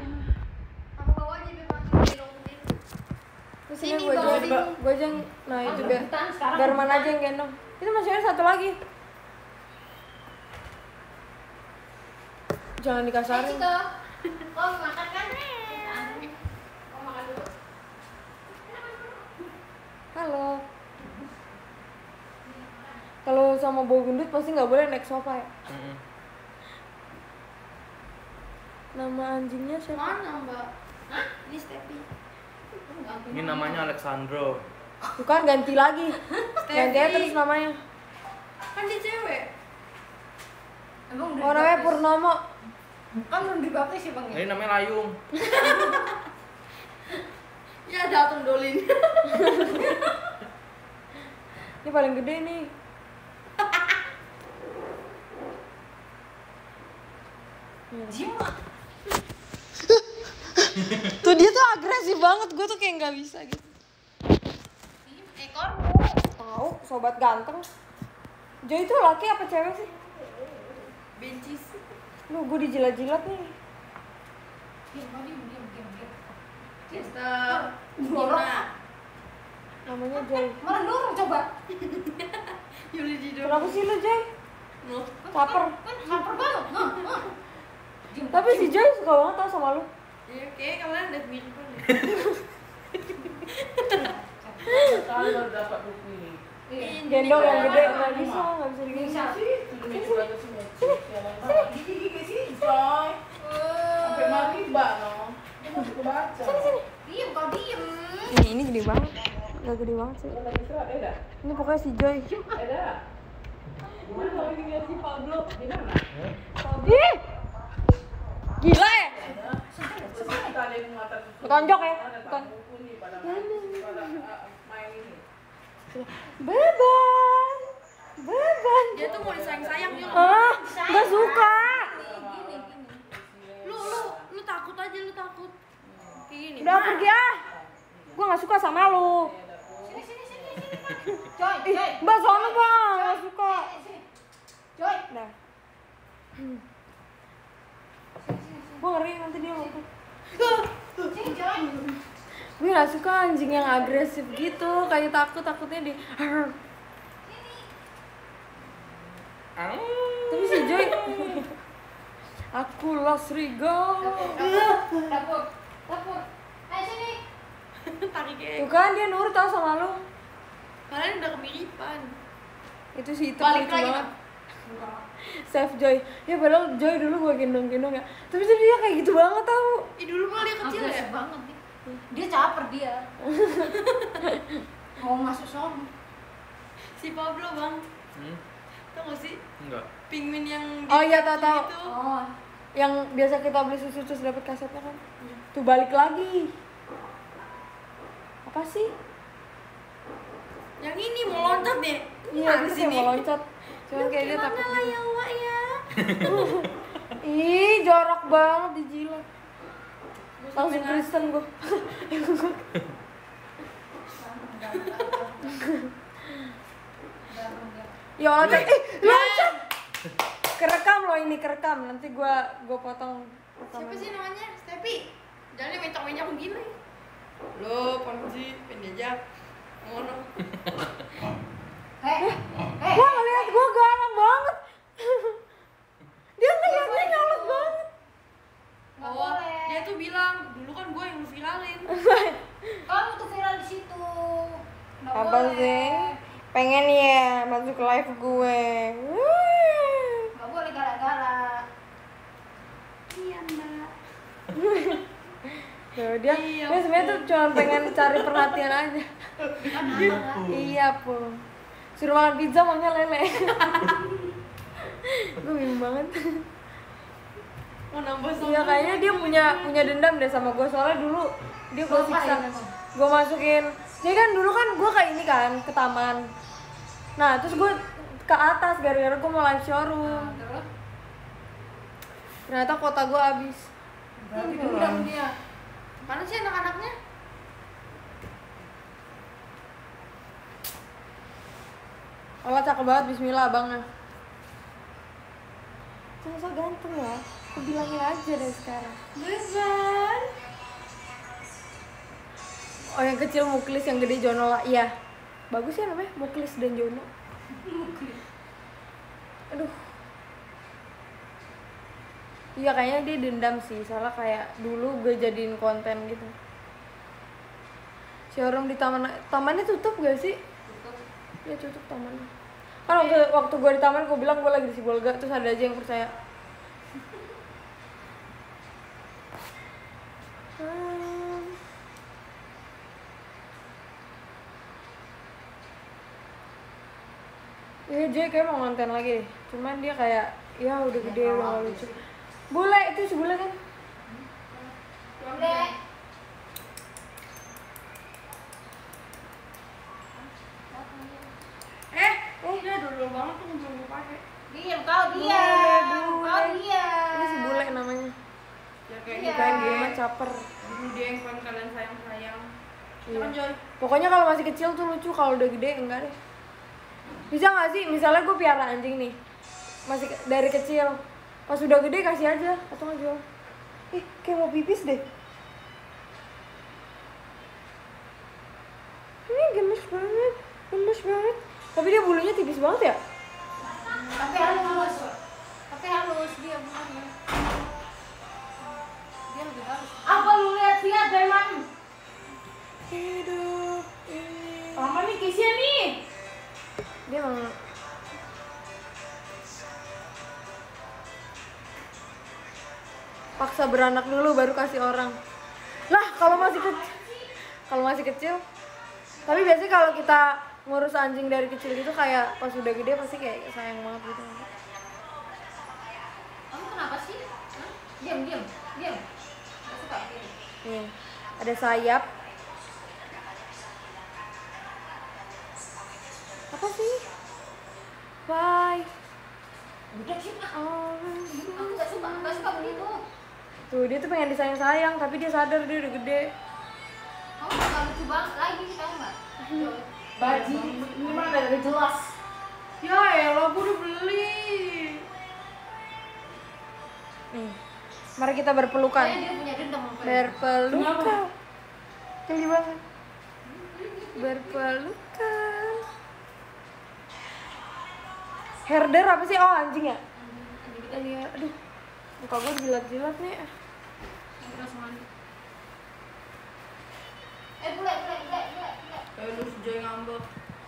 aku bawa aja biar mati di dong sendiri. Terus ini gue aja gue aja yang- nah itu biar Rebutan sekarang. biar mana aja yang gendong itu masih ada satu lagi jangan Eh, dikasarin Ciko. Oh, makan kan? Oh, makan dulu. halo kalau sama bau gendut pasti nggak boleh naik sofa ya Mm-mm. nama anjingnya siapa Mana mbak? Ini Stepi. Ini namanya Alexandro. Bukan ganti lagi ganti aja terus namanya Kan dia cewek. Emang udah oh namanya? Purnomo Kan belum dibaptis ya, Bang? ya? Ini namanya Layung. Ya datang dolin. ini paling gede nih Jiwa. tuh dia tuh agresif banget gue tuh kayak nggak bisa gitu Tahu sobat ganteng Joy itu laki apa cewek sih Bencis. lu gue dijilat-jilat nih Diam, diam, diam, diam, diam. Chester. Jorok. Gina. namanya Joy Mana dorong coba? Yuli Dido. kenapa sih lu Joy caper Kan banget. Hah, hah. Diam, tapi si Joy suka banget tau sama lu Iya, kayak kalian udah miripan ya. Sekali baru dapat buku ini. Iya. gendong yang gede nggak bisa nggak bisa digendong Bisa. Sih, dulu juga ke sini. Jalan banget. Gigi gigi sih, coy. Sampai mariba no. Dia masih kebaca. Sini sini. Diam, kau diam. ini ini gede banget nggak gede banget sih ini pokoknya si Joy tinggal si Pablo? Ih gila ya ada mata susu. Tonjok ya? Ada Main ah, ini. beban beban Dia tuh mau disayang-sayang dia. ah nggak suka Gini, gini. Lu lu lu takut aja lu takut. Kayak gini. udah pergi ah gue nggak suka sama lu Sini, sini, sini, sini. Coy, coy. mbak sono bang nggak suka Sini, sini. Coy. Nah. Gue ngeri nanti dia lompat. Sini, coy. Gue gak suka anjing yang agresif gitu, kayak takut takutnya di. Tapi si Joy, aku serigala. Dapur, dapur, dapur. Ayo sini. Tuh kan dia nurut tau sama lu. Kalian udah kemiripan. Itu sih itu Balik lagi, banget. Save Joy. Ya padahal Joy dulu gue gendong-gendong ya. Tapi tuh dia kayak gitu banget tau. Ih dulu mah dia kecil ya. Agresif banget. Dia caper dia. Mau masuk sono. Si Pablo bang. Hmm? Tau gak sih? Enggak. Pingmin yang Oh iya tau tau. itu. Oh, Yang biasa kita beli susu terus dapat kasetnya kan. Tuh balik lagi. Apa sih? Yang ini mau loncat deh. Iya, di kayak mau loncat. Cuman kayak dia takut. lah ya Wak ya. Ih, jorok banget dijilat. Langsung Kristen gue. ya Allah, eh, loncat. Kerekam loh ini, kerekam. Nanti gua gua potong. Siapa sih namanya? Stepi. Jangan mencong-mencong gini. Lo, Ponzi, penjajak. Ngono. hei, hei. Gua ngeliat gua garang banget. Dia ngeliatnya nyolot banget. Oh, boleh. dia tuh bilang, dulu kan gue yang viralin. Kamu tuh viral di situ. Nggak Apa boleh. sih? Pengen ya masuk live gue. Nggak boleh galak-galak. Iya, Mbak. Tuh, dia Iya, dia sebenarnya tuh cuma pengen cari perhatian aja. Kan Gitu. anak. iya, Po. Suruh makan pizza maunya lele. gue bingung banget. Mau nambah sama Iya kayaknya dia punya punya dendam deh sama gue soalnya dulu dia gue siksa. memang? Gue masukin. Jadi kan dulu kan gue kayak ini kan ke taman. Nah terus gue ke atas gara-gara gue mau live showroom. Terus? Ternyata kota gue habis. Berarti Undang dia. Mana sih anak-anaknya? Allah cakep banget Bismillah abangnya. Jangan so ganteng ya. Aku bilangin aja dari sekarang. Beban. oh yang kecil Muklis yang gede Jono lah. Iya. Bagus ya namanya Muklis dan Jono. Aduh. Iya kayaknya dia dendam sih. Soalnya kayak dulu gue jadiin konten gitu. Showroom di taman tamannya tutup gak sih? Ya tutup tamannya. Kan waktu, waktu gue di taman gue bilang gue lagi di Sibolga terus ada aja yang percaya Jay kayak mau konten lagi deh Cuman dia kayak Ya udah gede udah gak lucu Bule itu si bule kan Dek. Eh, eh, ya dulu banget tuh belum gue pakai. Diam kau Bule, diam. bule. Kau diam. Ini si bule namanya Ya kayak Iya. Kayak gue mah caper dulu dia yang paling kalian sayang sayang. Iya. Joy? Pokoknya kalau masih kecil tuh lucu kalau udah gede enggak deh Bisa gak sih misalnya gue piara anjing nih Masih ke- dari kecil Pas udah gede kasih aja atau nggak jual Ih kayak mau pipis deh Ini gemes banget Gemes banget Tapi dia bulunya tipis banget ya Tapi halus. Tapi halus dia bukannya. Dia lebih halus. Apa lu lihat-lihat Daiman? Hidup ini Mama nih Kesia nih. Dia emang Paksa beranak dulu baru kasih orang Lah kalau masih kecil Kalau masih kecil Tapi biasanya kalau kita ngurus anjing dari kecil gitu kayak pas udah gede pasti kayak sayang banget gitu Kamu kenapa sih? Diam, diam, diam. Suka. Nih, ada sayap Apa sih? Bye Udah sih. Oh, Aku gak suka, gak suka begitu. Tuh dia tuh pengen disayang-sayang tapi dia sadar dia udah gede Kamu gak lucu banget lagi, tau gak? Baji, ini mah udah jelas. Ya elah, gue udah beli. Nih, mari kita berpelukan. Kayaknya dia punya dendam. Berpelukan. Geli banget. Berpelukan. Herder apa sih? Oh anjing ya? Iya, aduh. Muka gue jilat-jilat nih. Eh, bule, bule, bule, bule. Kayak lu Joy ngambek.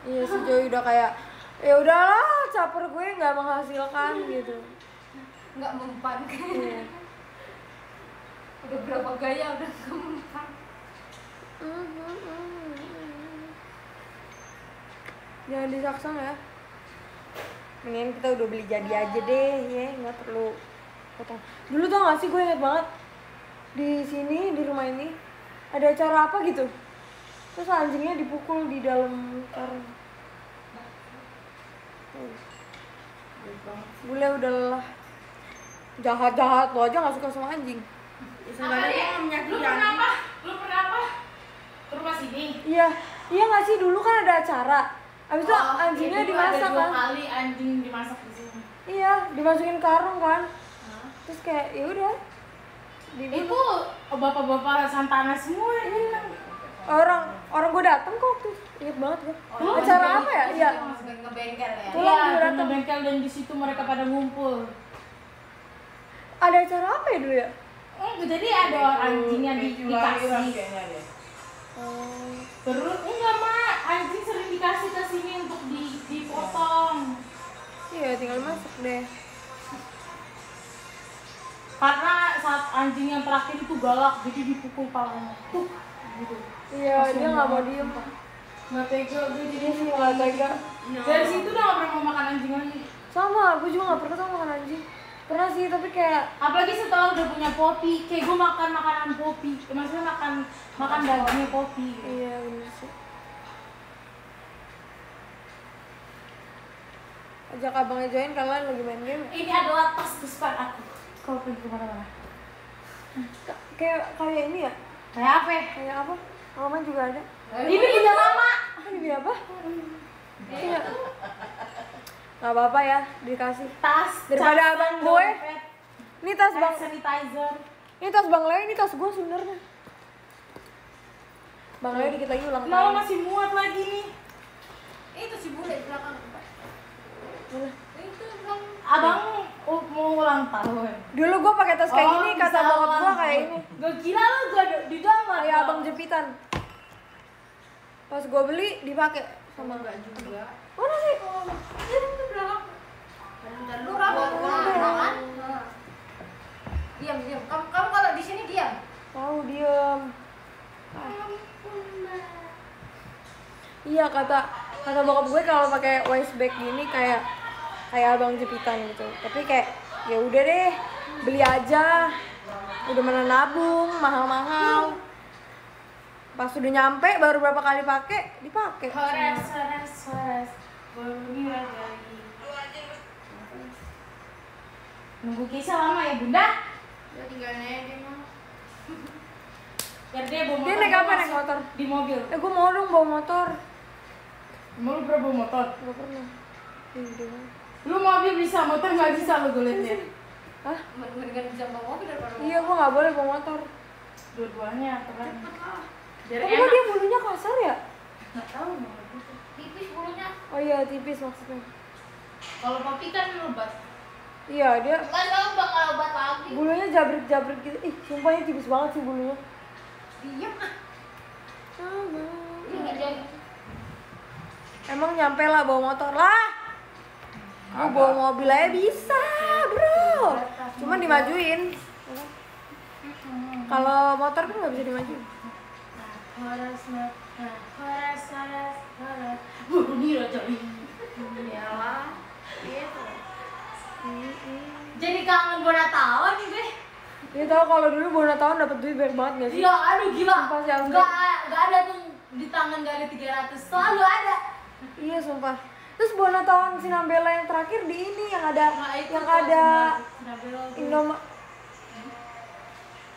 Iya Joy udah kayak ya udahlah caper gue nggak menghasilkan gitu. Nggak mempan. Iya. udah berapa gaya udah nggak mempan. Jangan disaksang ya. Mendingan kita udah beli jadi aja deh ya, nggak perlu potong. Dulu tau gak sih gue inget banget di sini di rumah ini ada acara apa gitu. Terus anjingnya dipukul di dalam karung. Tuh. Bule udah lelah. Jahat-jahat lo aja gak suka sama anjing. Ya seenggaknya gue nggak menyakiti Lu pernah apa? Lu pernah apa? Ke rumah sini. Iya, iya gak sih dulu kan ada acara. Abis itu Oh, anjingnya jadi dimasak kan. kali anjing dimasak di sini. Iya, dimasukin karung kan. Terus kayak ya udah. Itu bapak-bapak Santana semua ini. orang orang gue dateng kok waktu itu. inget banget gue. Oh, acara iya. apa ya? Iya. Masuk ngebengkel ya. Pulang Iya, juga di datang. bengkel dan di situ mereka pada ngumpul. Ada acara apa ya dulu ya? Eh, jadi ada anjing yang di, dikasih. Oh. Terus enggak sering dikasih ke sini untuk di dipotong. Iya, tinggal masuk deh. Karena saat anjing yang terakhir itu galak, jadi dipukul palanya. Tuh, gitu. Iya, dia nggak mau diem. Nggak tega gue jadi Dia sih nggak tega. Dari situ udah nggak pernah mau makan anjing lagi. Sama, gue juga nggak pernah tau makan anjing. Pernah sih, tapi kayak Apalagi setelah udah punya popi, kayak gue makan makanan popi. Maksudnya makan makan dagingnya popi. iya bener sih. Ajak abangnya join kalian lagi main game. Ini adalah tas kesukaan aku. Kalau pergi ke mana-mana. Ka- Kayak kayak ini ya? Kayak apa? ya? Kayak apa? Mama juga ada. Ini punya lama. Ini apa? Iya. Gak apa-apa ya, dikasih. Tas. Daripada cas, abang gue. dompet, Ini tas bang, sanitizer. ini tas bang Leo, ini tas gue sebenarnya. Bang Leo dikit lagi ulang tahun. masih muat lagi nih. Itu si bule di belakang. Abang oh, mau ulang tahun. Dulu gua pakai tas kayak Oh, gini, kata bokap gua ulang kayak ini. Gua kira lu gua di- dalam. Kayak abang jepitan. Pas gua beli dipakai sama Enggak juga. Mana sih? Itu di belakang. Bentar dulu kamu. Nah, kan? Diam, diam. Kamu, kamu kalau di sini diam. Tahu diem. Iya kata kata bokap gue kalau pakai waist bag gini kayak kayak abang jepitan gitu. Tapi kayak ya udah deh beli aja. Udah mana nabung mahal-mahal. Pas udah nyampe baru berapa kali pakai dipakai. Horas, horas, horas. Nunggu kisah lama ya bunda? Ya tinggalin aja dia mah. Biar dia bawa motor. Dia naik apa naik motor? Di mobil. Eh gue mau dong bawa motor. Mau lu pernah bawa motor? Gak pernah. Udah. Lu mobil bisa, motor nggak bisa lu gue liatnya. Hah? Mendingan bisa bawa mobil daripada Iya gue nggak boleh bawa motor. Dua-duanya keren. Tapi kok enak. dia bulunya kasar ya? Nggak tahu mau. Tipis bulunya. Oh iya tipis maksudnya. Kalau papi kan lebat. Iya dia Enggak sekarang bakal obat lagi. bulunya jabrik-jabrik gitu. Ih sumpah ini tipis banget sih bulunya. Diam ah. Ini jadi. Emang nyampe lah bawa motor lah. Gue bawa mobil aja bisa bro. Cuman dimajuin. Kalau motor kan nggak bisa dimajuin. Horas, horas, horas, horas. Bunyi raja Iyalah. Gitu. Jadi kangen buat tahun gue. Dia tahu kalau dulu bulan tahun dapat duit banyak banget gak sih? Iya, aduh gila. Sumpah gak ada tuh di tangan gak ada 300 Selalu ada. Iya sumpah. Terus bulan tahun Sinambela yang terakhir di ini yang ada Nah, yang ada. Indoma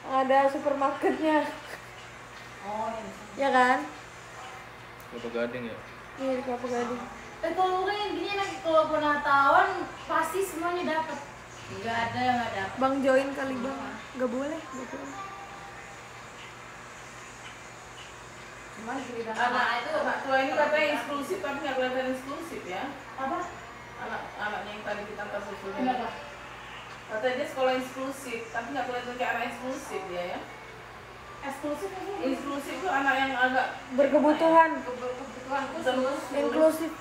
yang ada supermarketnya. Oh, iya. Ya kan? Kelapa Gading ya. Iya di Kelapa Gading. Eh kalau gue intinya nanti kalau tahun pasti semuanya dapat. Gak ada yang gak dapat. Bang join kali bang. Gak boleh. Gak boleh. Cuman giliran Anak itu anak tua ini katanya eksklusif tapi nggak kelihatan eksklusif ya. Apa? Anak anaknya yang tadi kita antar susunya. Kenapa? Katanya dia sekolah eksklusif tapi nggak kelihatan kayak anak eksklusif dia ya. Eksklusif Eksklusif itu anak yang agak Berkebutuhan. kebutuhan bukan khusus. Inklusif.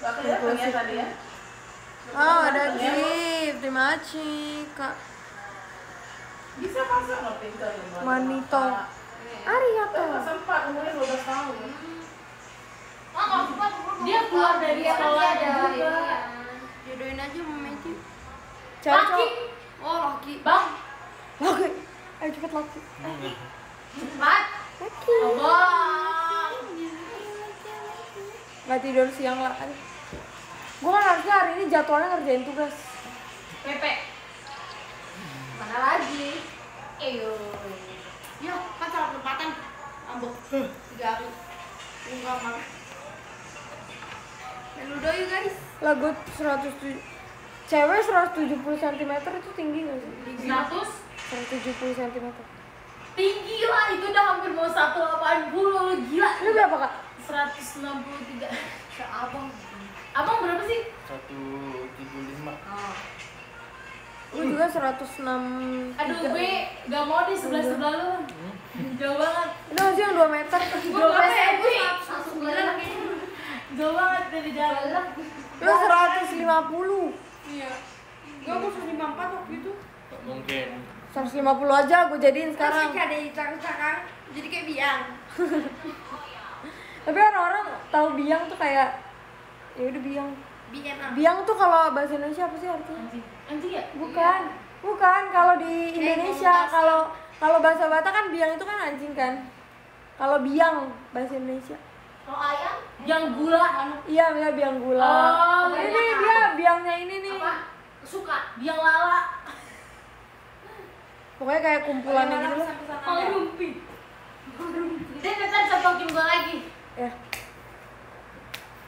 Nggak kelihatan ya tadi ya. Oh ada gift. Terima kasih kak. Bisa masak loh pintar loh. Tapi Arigato. nggak sempat umurnya 12 tahun. Ah, Dia keluar dari kan sekolah dia ada juga. ini ya. Jodohin aja sama Matthew. Cari Laki. Oh, laki. Bang, Laki. Ayo cepet laki. cepat. Laki. Abang. Gak tidur siang lah. Aduh. Gue kan harusnya hari ini jadwalnya ngerjain tugas. Pepe. Mana lagi? Eyo. Ya, kan salah penempatan. Ambok. Tiga hari. Enggak mau. Main ludo yuk guys. Lah gue 107 Cewek 170 cm itu tinggi gak sih? 100 170 cm tinggi lah itu udah hampir mau 180 lu gila Lu berapa kak? 163 Seabang. abang berapa sih Satu tujuh lima. Gue juga 106 aduh gue gak mau di sebelah sebelah lu. Jauh banget. Itu masih yang 2 meter. Gue berapa ya gue jauh banget dari jalan. Lu 150 Iya. Gue aku 154 waktu itu. Mungkin. 150 aja gue jadiin Sekarang sekarang. Kayak ada cakar-cakar. Jadi kayak biang. Tapi orang-orang tahu biang tuh kayak ya udah biang BNA. Biang tuh kalau bahasa Indonesia apa sih artinya? anjing anjing ya Bukan, bukan. Kalau di Indonesia, kalau kalau bahasa Batak kan biang itu kan anjing kan. Kalau biang bahasa Indonesia. Kalau ayam yang gula Iya, ya biang gula. Oh, ini banyak. dia biangnya ini nih. apa? suka yang lala Pokoknya kayak kumpulannya gitu mau Anda. rumpi dia ntar cetokin gue lagi Ya.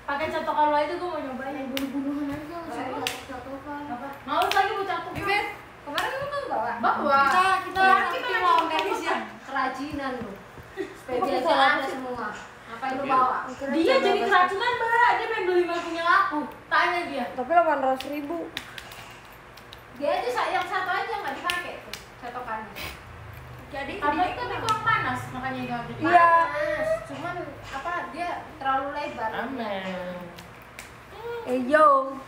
Pakai cetokan lo itu gue mau nyobain Bunuh-bunuhan aja. Saya satu kan. apa males lagi mau catok Bibit, kemarin kamu kan bawa? bawa Kita kita Kita kita mau mau ya. Kerajinan. PJ aja ada semua. Ngapain lu bawa? Dia jadi keracunan, Mbak. Dia pengen beli yang punya aku. Tanya dia. Tapi 800 ribu. Dia aja yang satu aja nggak dipakai tuh catokannya. Jadi karena itu kan kurang panas, makanya dia ambil. Iya. Panas, cuman apa dia terlalu lebar. Amin. Eh yo.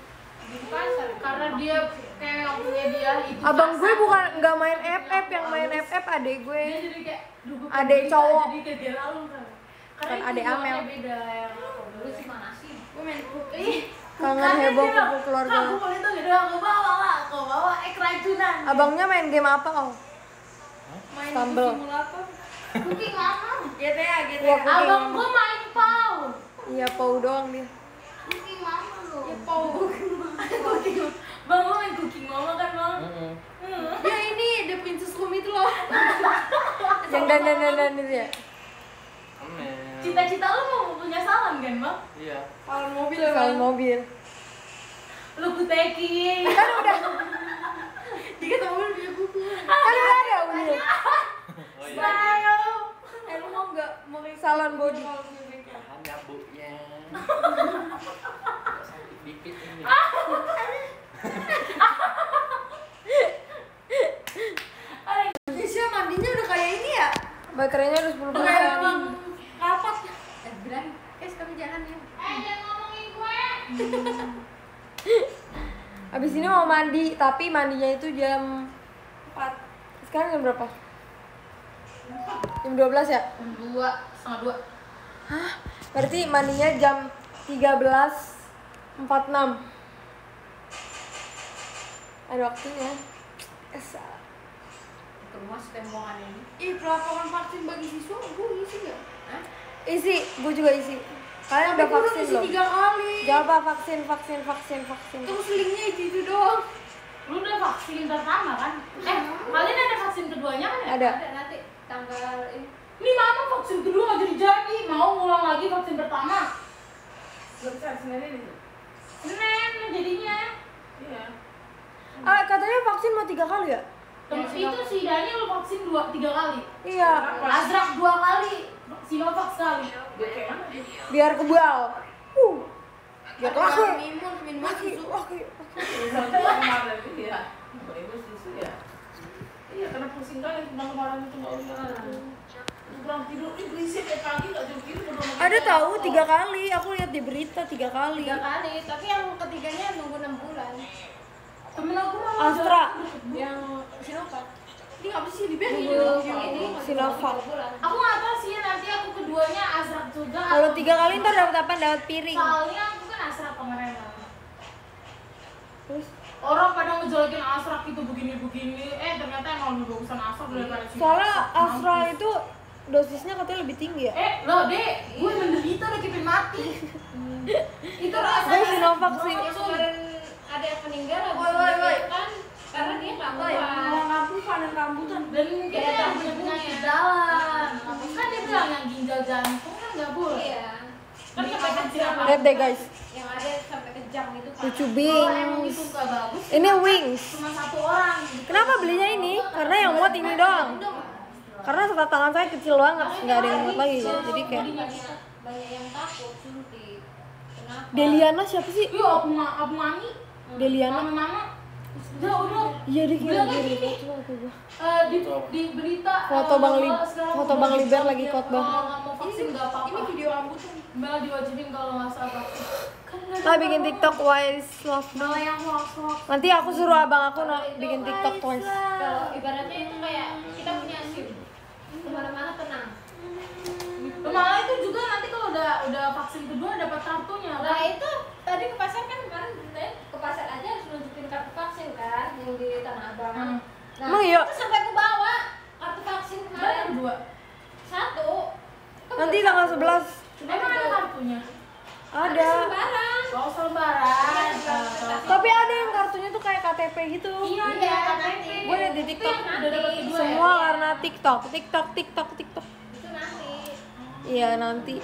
Di pasar Karena dia kayak punya dia itu. Abang gue bukan nggak main FF, yang main FF adek gue. Dia jadi kayak dulu Adek cowok. Jadi kayak dia lalu kan. Adek Amel. beda yang aku dulu sih mana sih? Gue main. Ih, Kangen heboh kumpul keluarga. Mau itu gitu, aku bawa lah, aku bawa eh keracunan. Abangnya main game apa oh? Main Stumble. simulator. Cooking mama. GTA, Iya, GTA. cooking. Abang gue main pau. Iya, pau doang dia. Cooking mama lu. Ya pau. Cooking. Bang, gue main cooking mama kan, Bang? Mm-mm. Ya ini, The Princess Room itu loh. Yang dan dan dan dan itu ya. Cita-cita lu mau punya salon kan, Bang? Iya. Salon mobil Soal mobil. Lu kutekin. Kan udah, Dia kata mobil punya buku. kan udah ada mobil. Oh iya. Ayo. Eh, lu mau nggak mau Salon body. Tahan ya bu ya. Agak Sakit dikit ini. Keisha mandinya udah kayak ini ya? Baterainya udah 10 Udah kayak persen. rapat. Eh bilang, guys kami jalan ya. Eh, jangan ngomongin gue. Abis ini mau mandi, tapi mandinya itu jam 4 sekarang jam berapa? Jam 12 ya? dua setengah dua. Hah? Berarti mandinya jam 13.46 Ada waktunya Esa. Ke rumah tempongan ini. Ih, pelaporan vaksin bagi siswa gue isi nggak? Hah? Isi, gue juga isi Kalian udah vaksin belum? tiga kali. Jangan lupa vaksin, vaksin, vaksin, vaksin Terus linknya itu doang. Lu udah vaksin pertama kan? Eh, kalian ada vaksin keduanya kan ya? Ada Ada nanti tanggal ini. Ini mama vaksin kedua nggak jadi jadi, mau ngulang lagi vaksin pertama. Belum bisa Senin ini. Senin jadinya. Iya. Ah, katanya vaksin mau tiga kali ya? Tem- itu si Dani lu vaksin dua tiga kali. Iya, Azrak dua kali, Sinovac sekali. Biar kebal uh, Biar laki Minum, minum susu. laki Sampai kemarin itu ya. Mbak Ibu susu ya. Iya, karena pusing kali tentang kemarin itu nggak usah. Kurang tidur, ih berisik kayak pagi nggak jam tidur udah mau Ada tahu tiga kali, aku lihat di berita tiga kali Tiga kali, tapi yang ketiganya nunggu enam bulan. Temen aku Astra, Yang Sinovac. Ini apa sih dibiarin? Nunggu ini Sinovac. Aku nggak tahu sih nanti aku keduanya Azrak juga. Kalau tiga kali ntar dapat apa? Dapat piring Soalnya aku kan Azrak kemarin. Terus Orang pada ngejelekin Azrak itu begini-begini, eh ternyata emang lebih bagusan Azrak daripada Sinovac. Soalnya Astra itu dosisnya katanya lebih tinggi ya? Eh, lo dek, gue menderita udah kipin mati. itu Gue rasanya Sinovac sih kemarin ada yang meninggal Woi, woi, woi. kan karena dia nggak Woi, kuat. mau ngapu panen rambutan. dan kita yang punya penyakit jalan. Kan dia bilang yang ginjal jantung kan nggak boleh. Iya. Kan sampai apa? Lihat deh guys, Yang ada sampai kejang itu kan. lucu Kalau emang bing itu nggak bagus, Ini wings cuma satu orang. gitu. Kenapa belinya ini? Karena yang muat ini doang Karena sekat tangan saya kecil banget, nggak ada yang muat lagi ya Jadi kayak banyak yang takut suntik. Kenapa? Deliana siapa sih? Yuk, aku ma, aku mami, Deliana? mama mama. Udah, udah. Iya aku gua. Eh, di, di berita Foto eh, Bang Lib- kalau sekarang foto Bang Liber lagi khotbah. apa-apa. Ini video rambutan. Malah diwajibin kalau nggak salah vaksin. Kan bikin TikTok wise love Malah yang. Nanti aku suruh abang aku no, bikin TikTok twice Kalau ibaratnya itu kayak kita punya SIM. Ke mana-mana tenang. Malah itu juga nanti kalau udah udah vaksin kedua dapat kartunya. Nah itu tadi ke pasar kan kemarin eh, ke pasar aja harus nunjukin kartu vaksin kan yang di Tanah Abang. Hmm. Nah, Emang iya? itu sampai ke bawah kartu vaksin kemarin dua. satu. Nanti tanggal 11 Emang ada kartunya? Ada Sembarang. Oh selebaran. Tapi ada yang kartunya tuh kayak KTP gitu Iya, Iya, ada nanti. Gue liat di TikTok yang Udah dapat kedua ya? Semua karena TikTok TikTok, TikTok, TikTok. Iya nanti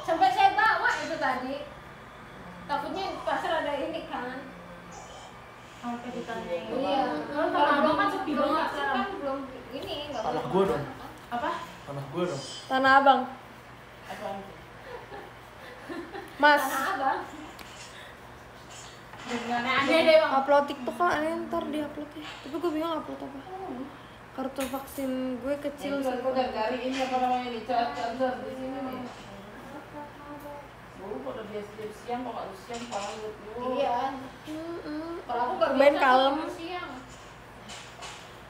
Sampai saya bawa itu tadi. Takutnya pasar ada ini kan. Ditanya. Iya. Kalau Tanah Abang kan sepi belum banget vaksin sekarang. kan belum ini nggak Tanah ke mana-mana dong. kan. Apa? Anak gue dong. Tanah Abang. Mas, Tanah abang. Deh bang. upload TikTok lah, ini ntar di upload ya. Tapi gue bingung upload apa. Kartu vaksin gue kecil Ini sih. kan cari ini apa namanya nih cat charger di sini nih. Lu pada dia setiap siang kok nggak siang paling lu. Iya. Kalau aku nggak biasa kalem. siang.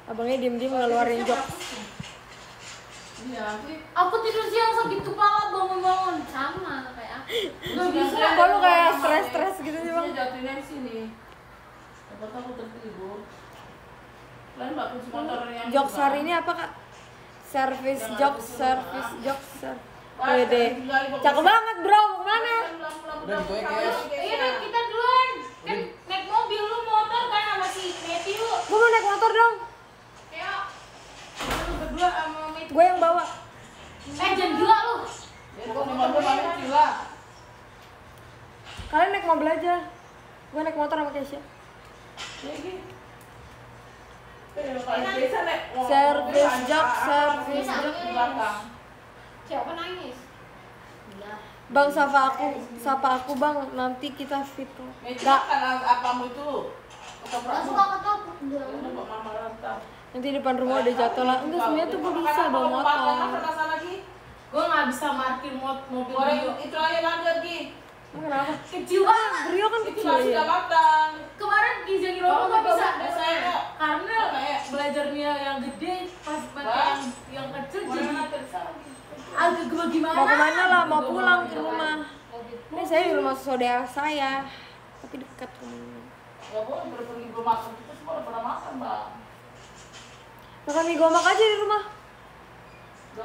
Abangnya diem-diem ngeluarin jokes. Iya, Aku tidur siang sakit kepala bangun-bangun sama kayak aku. Nggak bisa. Kok lu kayak stres-stres gitu sih bang? Dia jatuhinnya di sini. Apa aku tertidur. Jokes buka. hari ini apa kak? Service ada service jokes, ser- Wede. Cakep banget bro, mau ke mana? Udah. Iya kan kita duluan. Kan naik mobil lu motor kan sama si Matthew. Gue mau naik motor dong, Ayo. Lu berdua sama Matthew. gue yang bawa. Eh jangan gila lu. Ya, gila. Kalian naik mobil aja. Gue naik motor sama Keisha. Ya, gitu. Ah, jok. di belakang. Siapa nangis? Iya. Bang sapa aku, sapa aku bang. Nanti kita fit kok. Meja Gak, kan apamu itu? Rantar. nanti depan rumah udah jatuh lah. Enggak sebenarnya tuh gue bisa bawa motor. Rasa lagi. Gue nggak bisa parkir mot mobil itu aja lanjut Gi. Kenapa? Kecil banget. Brio kan Itu kecil masih ya. udah matang. Kemarin di Jagiromo nggak bisa. Biasanya. Karena belajarnya yang gede pas pakai yang yang kecil jadi agak gue gimana? Mau ke mana lah? Mau pulang ke rumah. Ini saya di rumah saudara saya, tapi dekat rumahnya. Ya boleh pergi belum makan kita semua udah pernah makan bang. Makan mie gomak aja di rumah.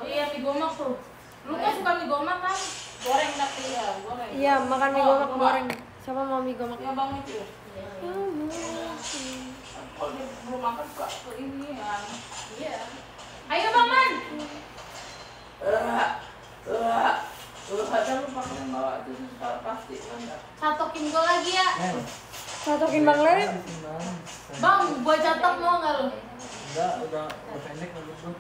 Iya mie gomak tuh. Lu kan suka mie gomak kan? Goreng tapi ya goreng. Iya, makan mie Oh, gomak goreng. Siapa mau mie gomak? Ya bang itu. Ya, Kalau dia belum makan suka ke ini ya. Iya. Ayo. Eh, eh, eh, kan enggak? Catokin gue lagi ya. Men, Satokin Bang Leri. Bang, gue catok mau nggak lu? Enggak, udah pendek rambut gue.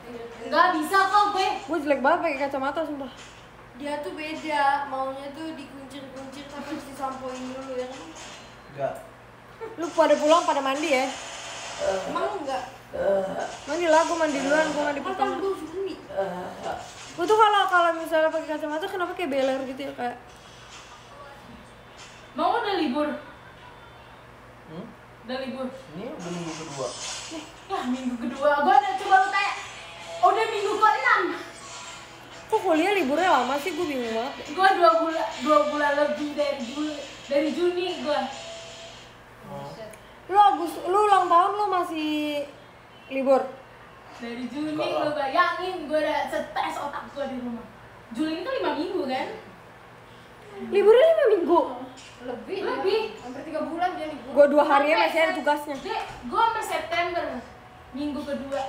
Nggak bisa kok gue. Gue jelek banget pakai kacamata sumpah. Dia tuh beda, maunya tuh dikuncir-kuncir tapi harus disampoin dulu ya kan? Enggak. Lu pada pulang pada mandi ya? Emang enggak? Mandi lah, gue mandi duluan, gue mandi Kan pertama. gue suni. Gue tuh kalau kalau misalnya pakai kacamata kenapa kayak beler gitu ya kayak Mau udah libur? Hmm? Udah libur. Ini udah minggu kedua. Ya minggu kedua gue udah coba lu tanya. Udah minggu ke enam. Kok kuliah liburnya lama sih gue bingung banget. Gue dua bulan dua bulan lebih dari Juli dari Juni gue. Oh. Lu Agus, lu ulang tahun lu masih libur. Dari Juni lu bayangin gue udah stres otak gue di rumah. Juli itu lima minggu kan? Liburnya lima minggu. Lebih. Lebih. Hampir tiga bulan dia libur. Gue dua hari ya masih ada tugasnya. Gue sampai September minggu kedua.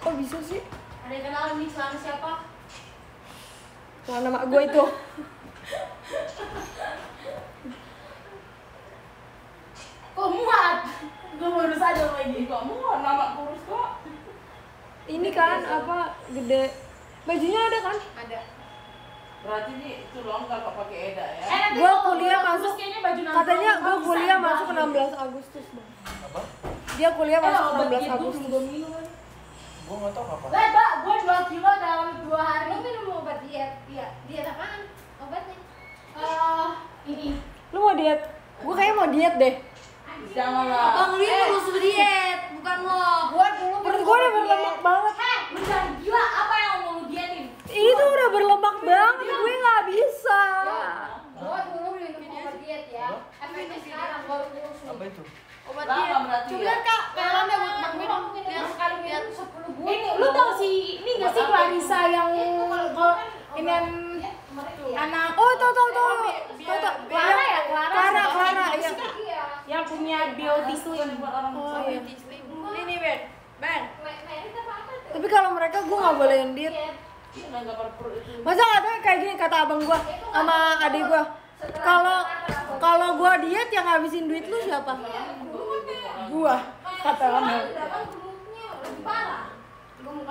Kok bisa sih? Ada yang kenal nih selama siapa? Celana mak gue itu. Kok muat? Gue baru sadar lagi. Enggak mau nama kurus kok. Ini kan apa gede. Bajunya ada kan? Ada. Berarti nih itu longgar kok pakai eda ya. Eh, nanti Gua kalau kuliah masuk- Katanya gua gue kuliah masuk 16 Agustus bang. Apa? Dia kuliah Eh, masuk obat 16 diet gua Agustus. gua minum. Gue nggak tahu apa. Lah, Mbak, gua 2 kilo dalam 2 hari. Lu minum obat diet? Iya. Diet apaan? Obatnya? Eh, ini. Lu mau diet? Gue kayaknya mau diet deh. Jangan lah. Abang lu itu musuh diet, bukan lo. Gua dulu Perut gue udah berlemak diet. banget. Heh, lu jangan gila. Apa yang mau lu dietin? Ini tuh udah berlemak banget. Gue nggak bisa. Gua dulu minum obat diet ya. Efeknya sekarang baru kurus. Apa itu? Obat Lama berarti Coba ya? kak, pelan deh buat bang minum. Minum Lihat sekali lihat 10 bulan. Ini, lu tau si ini gak sih Clarissa yang kalau ini yang anak Oh tau tau tau. Tau tau. Clara ya, Clara. Clara? Iya. Iya. yang punya beauty slim. Oh iya. Ini nih Ben. Ben. Tapi kalau mereka gue nggak bolehin diet. Itu. Masa katanya kayak gini kata abang gua sama adik gua. Kalau kalau gua diet yang ngabisin duit lu siapa? Gua kata abang.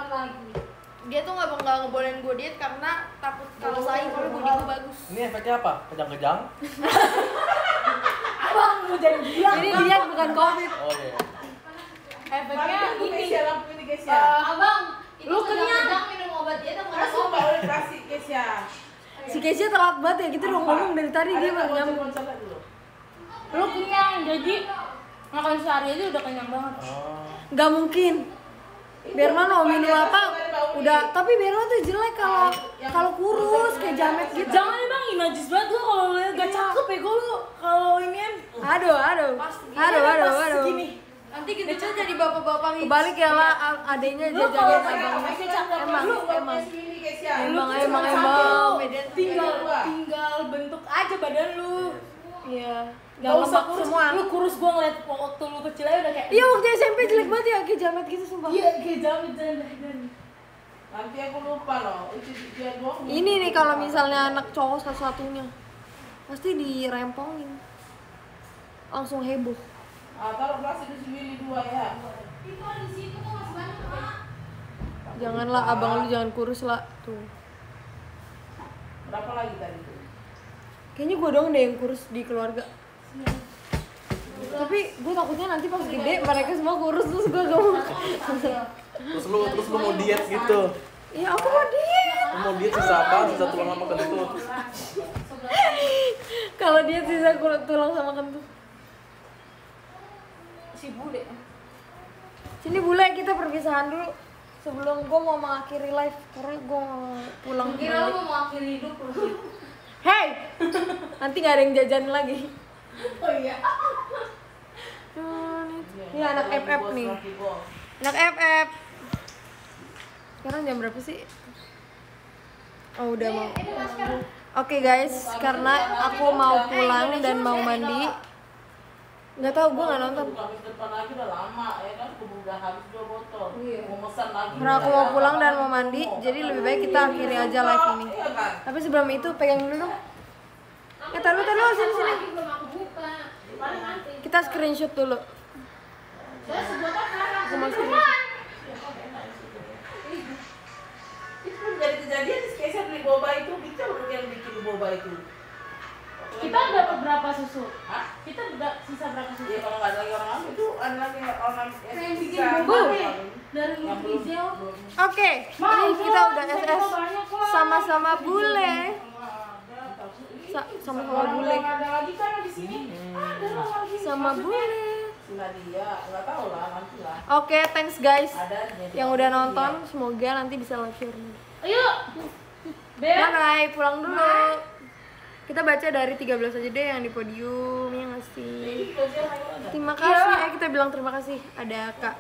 Lagi. dia tuh nggak nggak ngebolehin gue diet karena takut kalah saing kalau body gue bagus Ini efeknya apa? Kejang-kejang? Ini diet bukan covid. Oh iya. Efeknya ini. Ya, lampu ini guys ya. Eh, abang itu Lu kenyang. minum obat diet Karena sumpah udah kasih ya. Si Keisha telat banget ya, kita udah ngomong dari tadi dia baru nyambung. Dulu. lu kenyang jadi makan sehari aja udah kenyang banget Oh. Gak mungkin. Berman mau minum apa? Udah, tapi Berman tuh jelek kalau kalau kurus kayak jamet gitu. jangan emang imajis banget lu kalau lihat gak cakep ya gue lu kalau ini kan Aduh, aduh. Aduh, aduh, aduh. Nanti kita tuh jadi bapak-bapak Kebalik ya lah adanya lu kalau jajanin abang. Emang, emang. ya. Emang, emang, emang. satu. tinggal Dua. tinggal bentuk aja badan lu Iya. Gak Gak usah kurus semua. lu kurus gua ngeliat waktu lu kecil aja udah kayak Iya waktu SMP jelek banget ya, kayak jamet gitu sumpah. iya kayak jamet jamet jamet Nanti aku lupa loh. Itu dia doang. Ini nih kalau misalnya anak cowok satu-satunya pasti dirempongin. Langsung heboh. Ah, taruh plastik di sini dua ya. itu ada di situ kok masih banyak Pak. Janganlah abang lu jangan kurus lah. Tuh. Berapa lagi tadi tuh? Kayaknya gue doang deh yang kurus di keluarga. Tapi gue takutnya nanti pas gede mereka semua kurus terus gue gak mau. Terus lu terus lu mau diet gitu. Ya aku mau diet. Lu mau diet sisa apa? Sisa tulang apa kentut? Kalau diet sisa kulit tulang sama kentut. Si bule Sini bule kita perpisahan dulu sebelum gue mau mengakhiri live karena gue mau pulang kira lu balik. mau mengakhiri hidup lu Hey, nanti gak ada yang jajan lagi. oh iya Ini anak FF nih. Anak FF. Sekarang jam berapa sih? Oh udah mau. masker Oke guys, karena aku mau pulang dan mau mandi. Nggak tahu gue nggak nonton. Habis depan lagi udah lama ya kan. Keburu udah habis dua botol. Mau pesan lagi. Karena aku mau pulang dan mau mandi, jadi lebih baik kita akhiri aja live ini. Iya kan? Tapi sebelum itu pegang dulu dong. Eh taruh taruh sini sini. Kita screenshot dulu. Aku mau screenshot. Itu belum jadi kejadian si Keisha beli boba itu. Kita yang bikin boba itu. Kita dapat berapa susu Hah? kita udah sisa berapa susu Iya kalau nggak ada lagi orang ambil itu ada lagi orang yang yang bikin sisa. boba Bu. nih dari belum. Oke, ini kita udah SS sama-sama bule. Sa- Sama-sama bule. ada lagi kan di sini. Ada lagi. Sama bule. Oke, thanks guys Ada yang udah nonton. Semoga nanti bisa live share. ayo Bye bye, pulang dulu. Kita baca dari 13 aja deh yang di podium, ya nggak sih? Terima kasih, eh kita bilang terima kasih. Ada Kak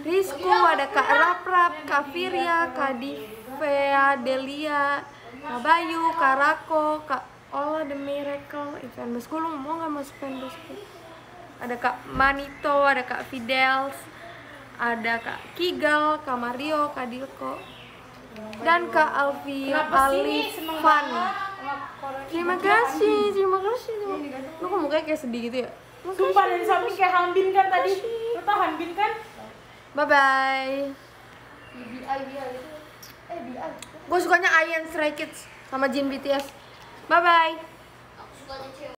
Rizko, ada Kak Raprap, Kak Firya, Kak Divea, Delia, Kak Bayu, Kak Rako, Kak Ola The Miracle, fanbase gue lu mau nggak masuk fanbase gue? Ada Kak Manito, ada Kak Fidels, ada Kak Kigal, Kak Mario, Kak Dilko, dan Kak Alfi Alifan. Terima kasih, terima kasih. Lu kok mukanya kayak sedih gitu ya? sumpah dari samping kayak Hanbin kan tadi lu tau Hanbin kan Bye bye. BI dia itu eh BI Gue sukanya Ian Stray Kids sama Jin BTS. Bye bye. aku sukanya cewek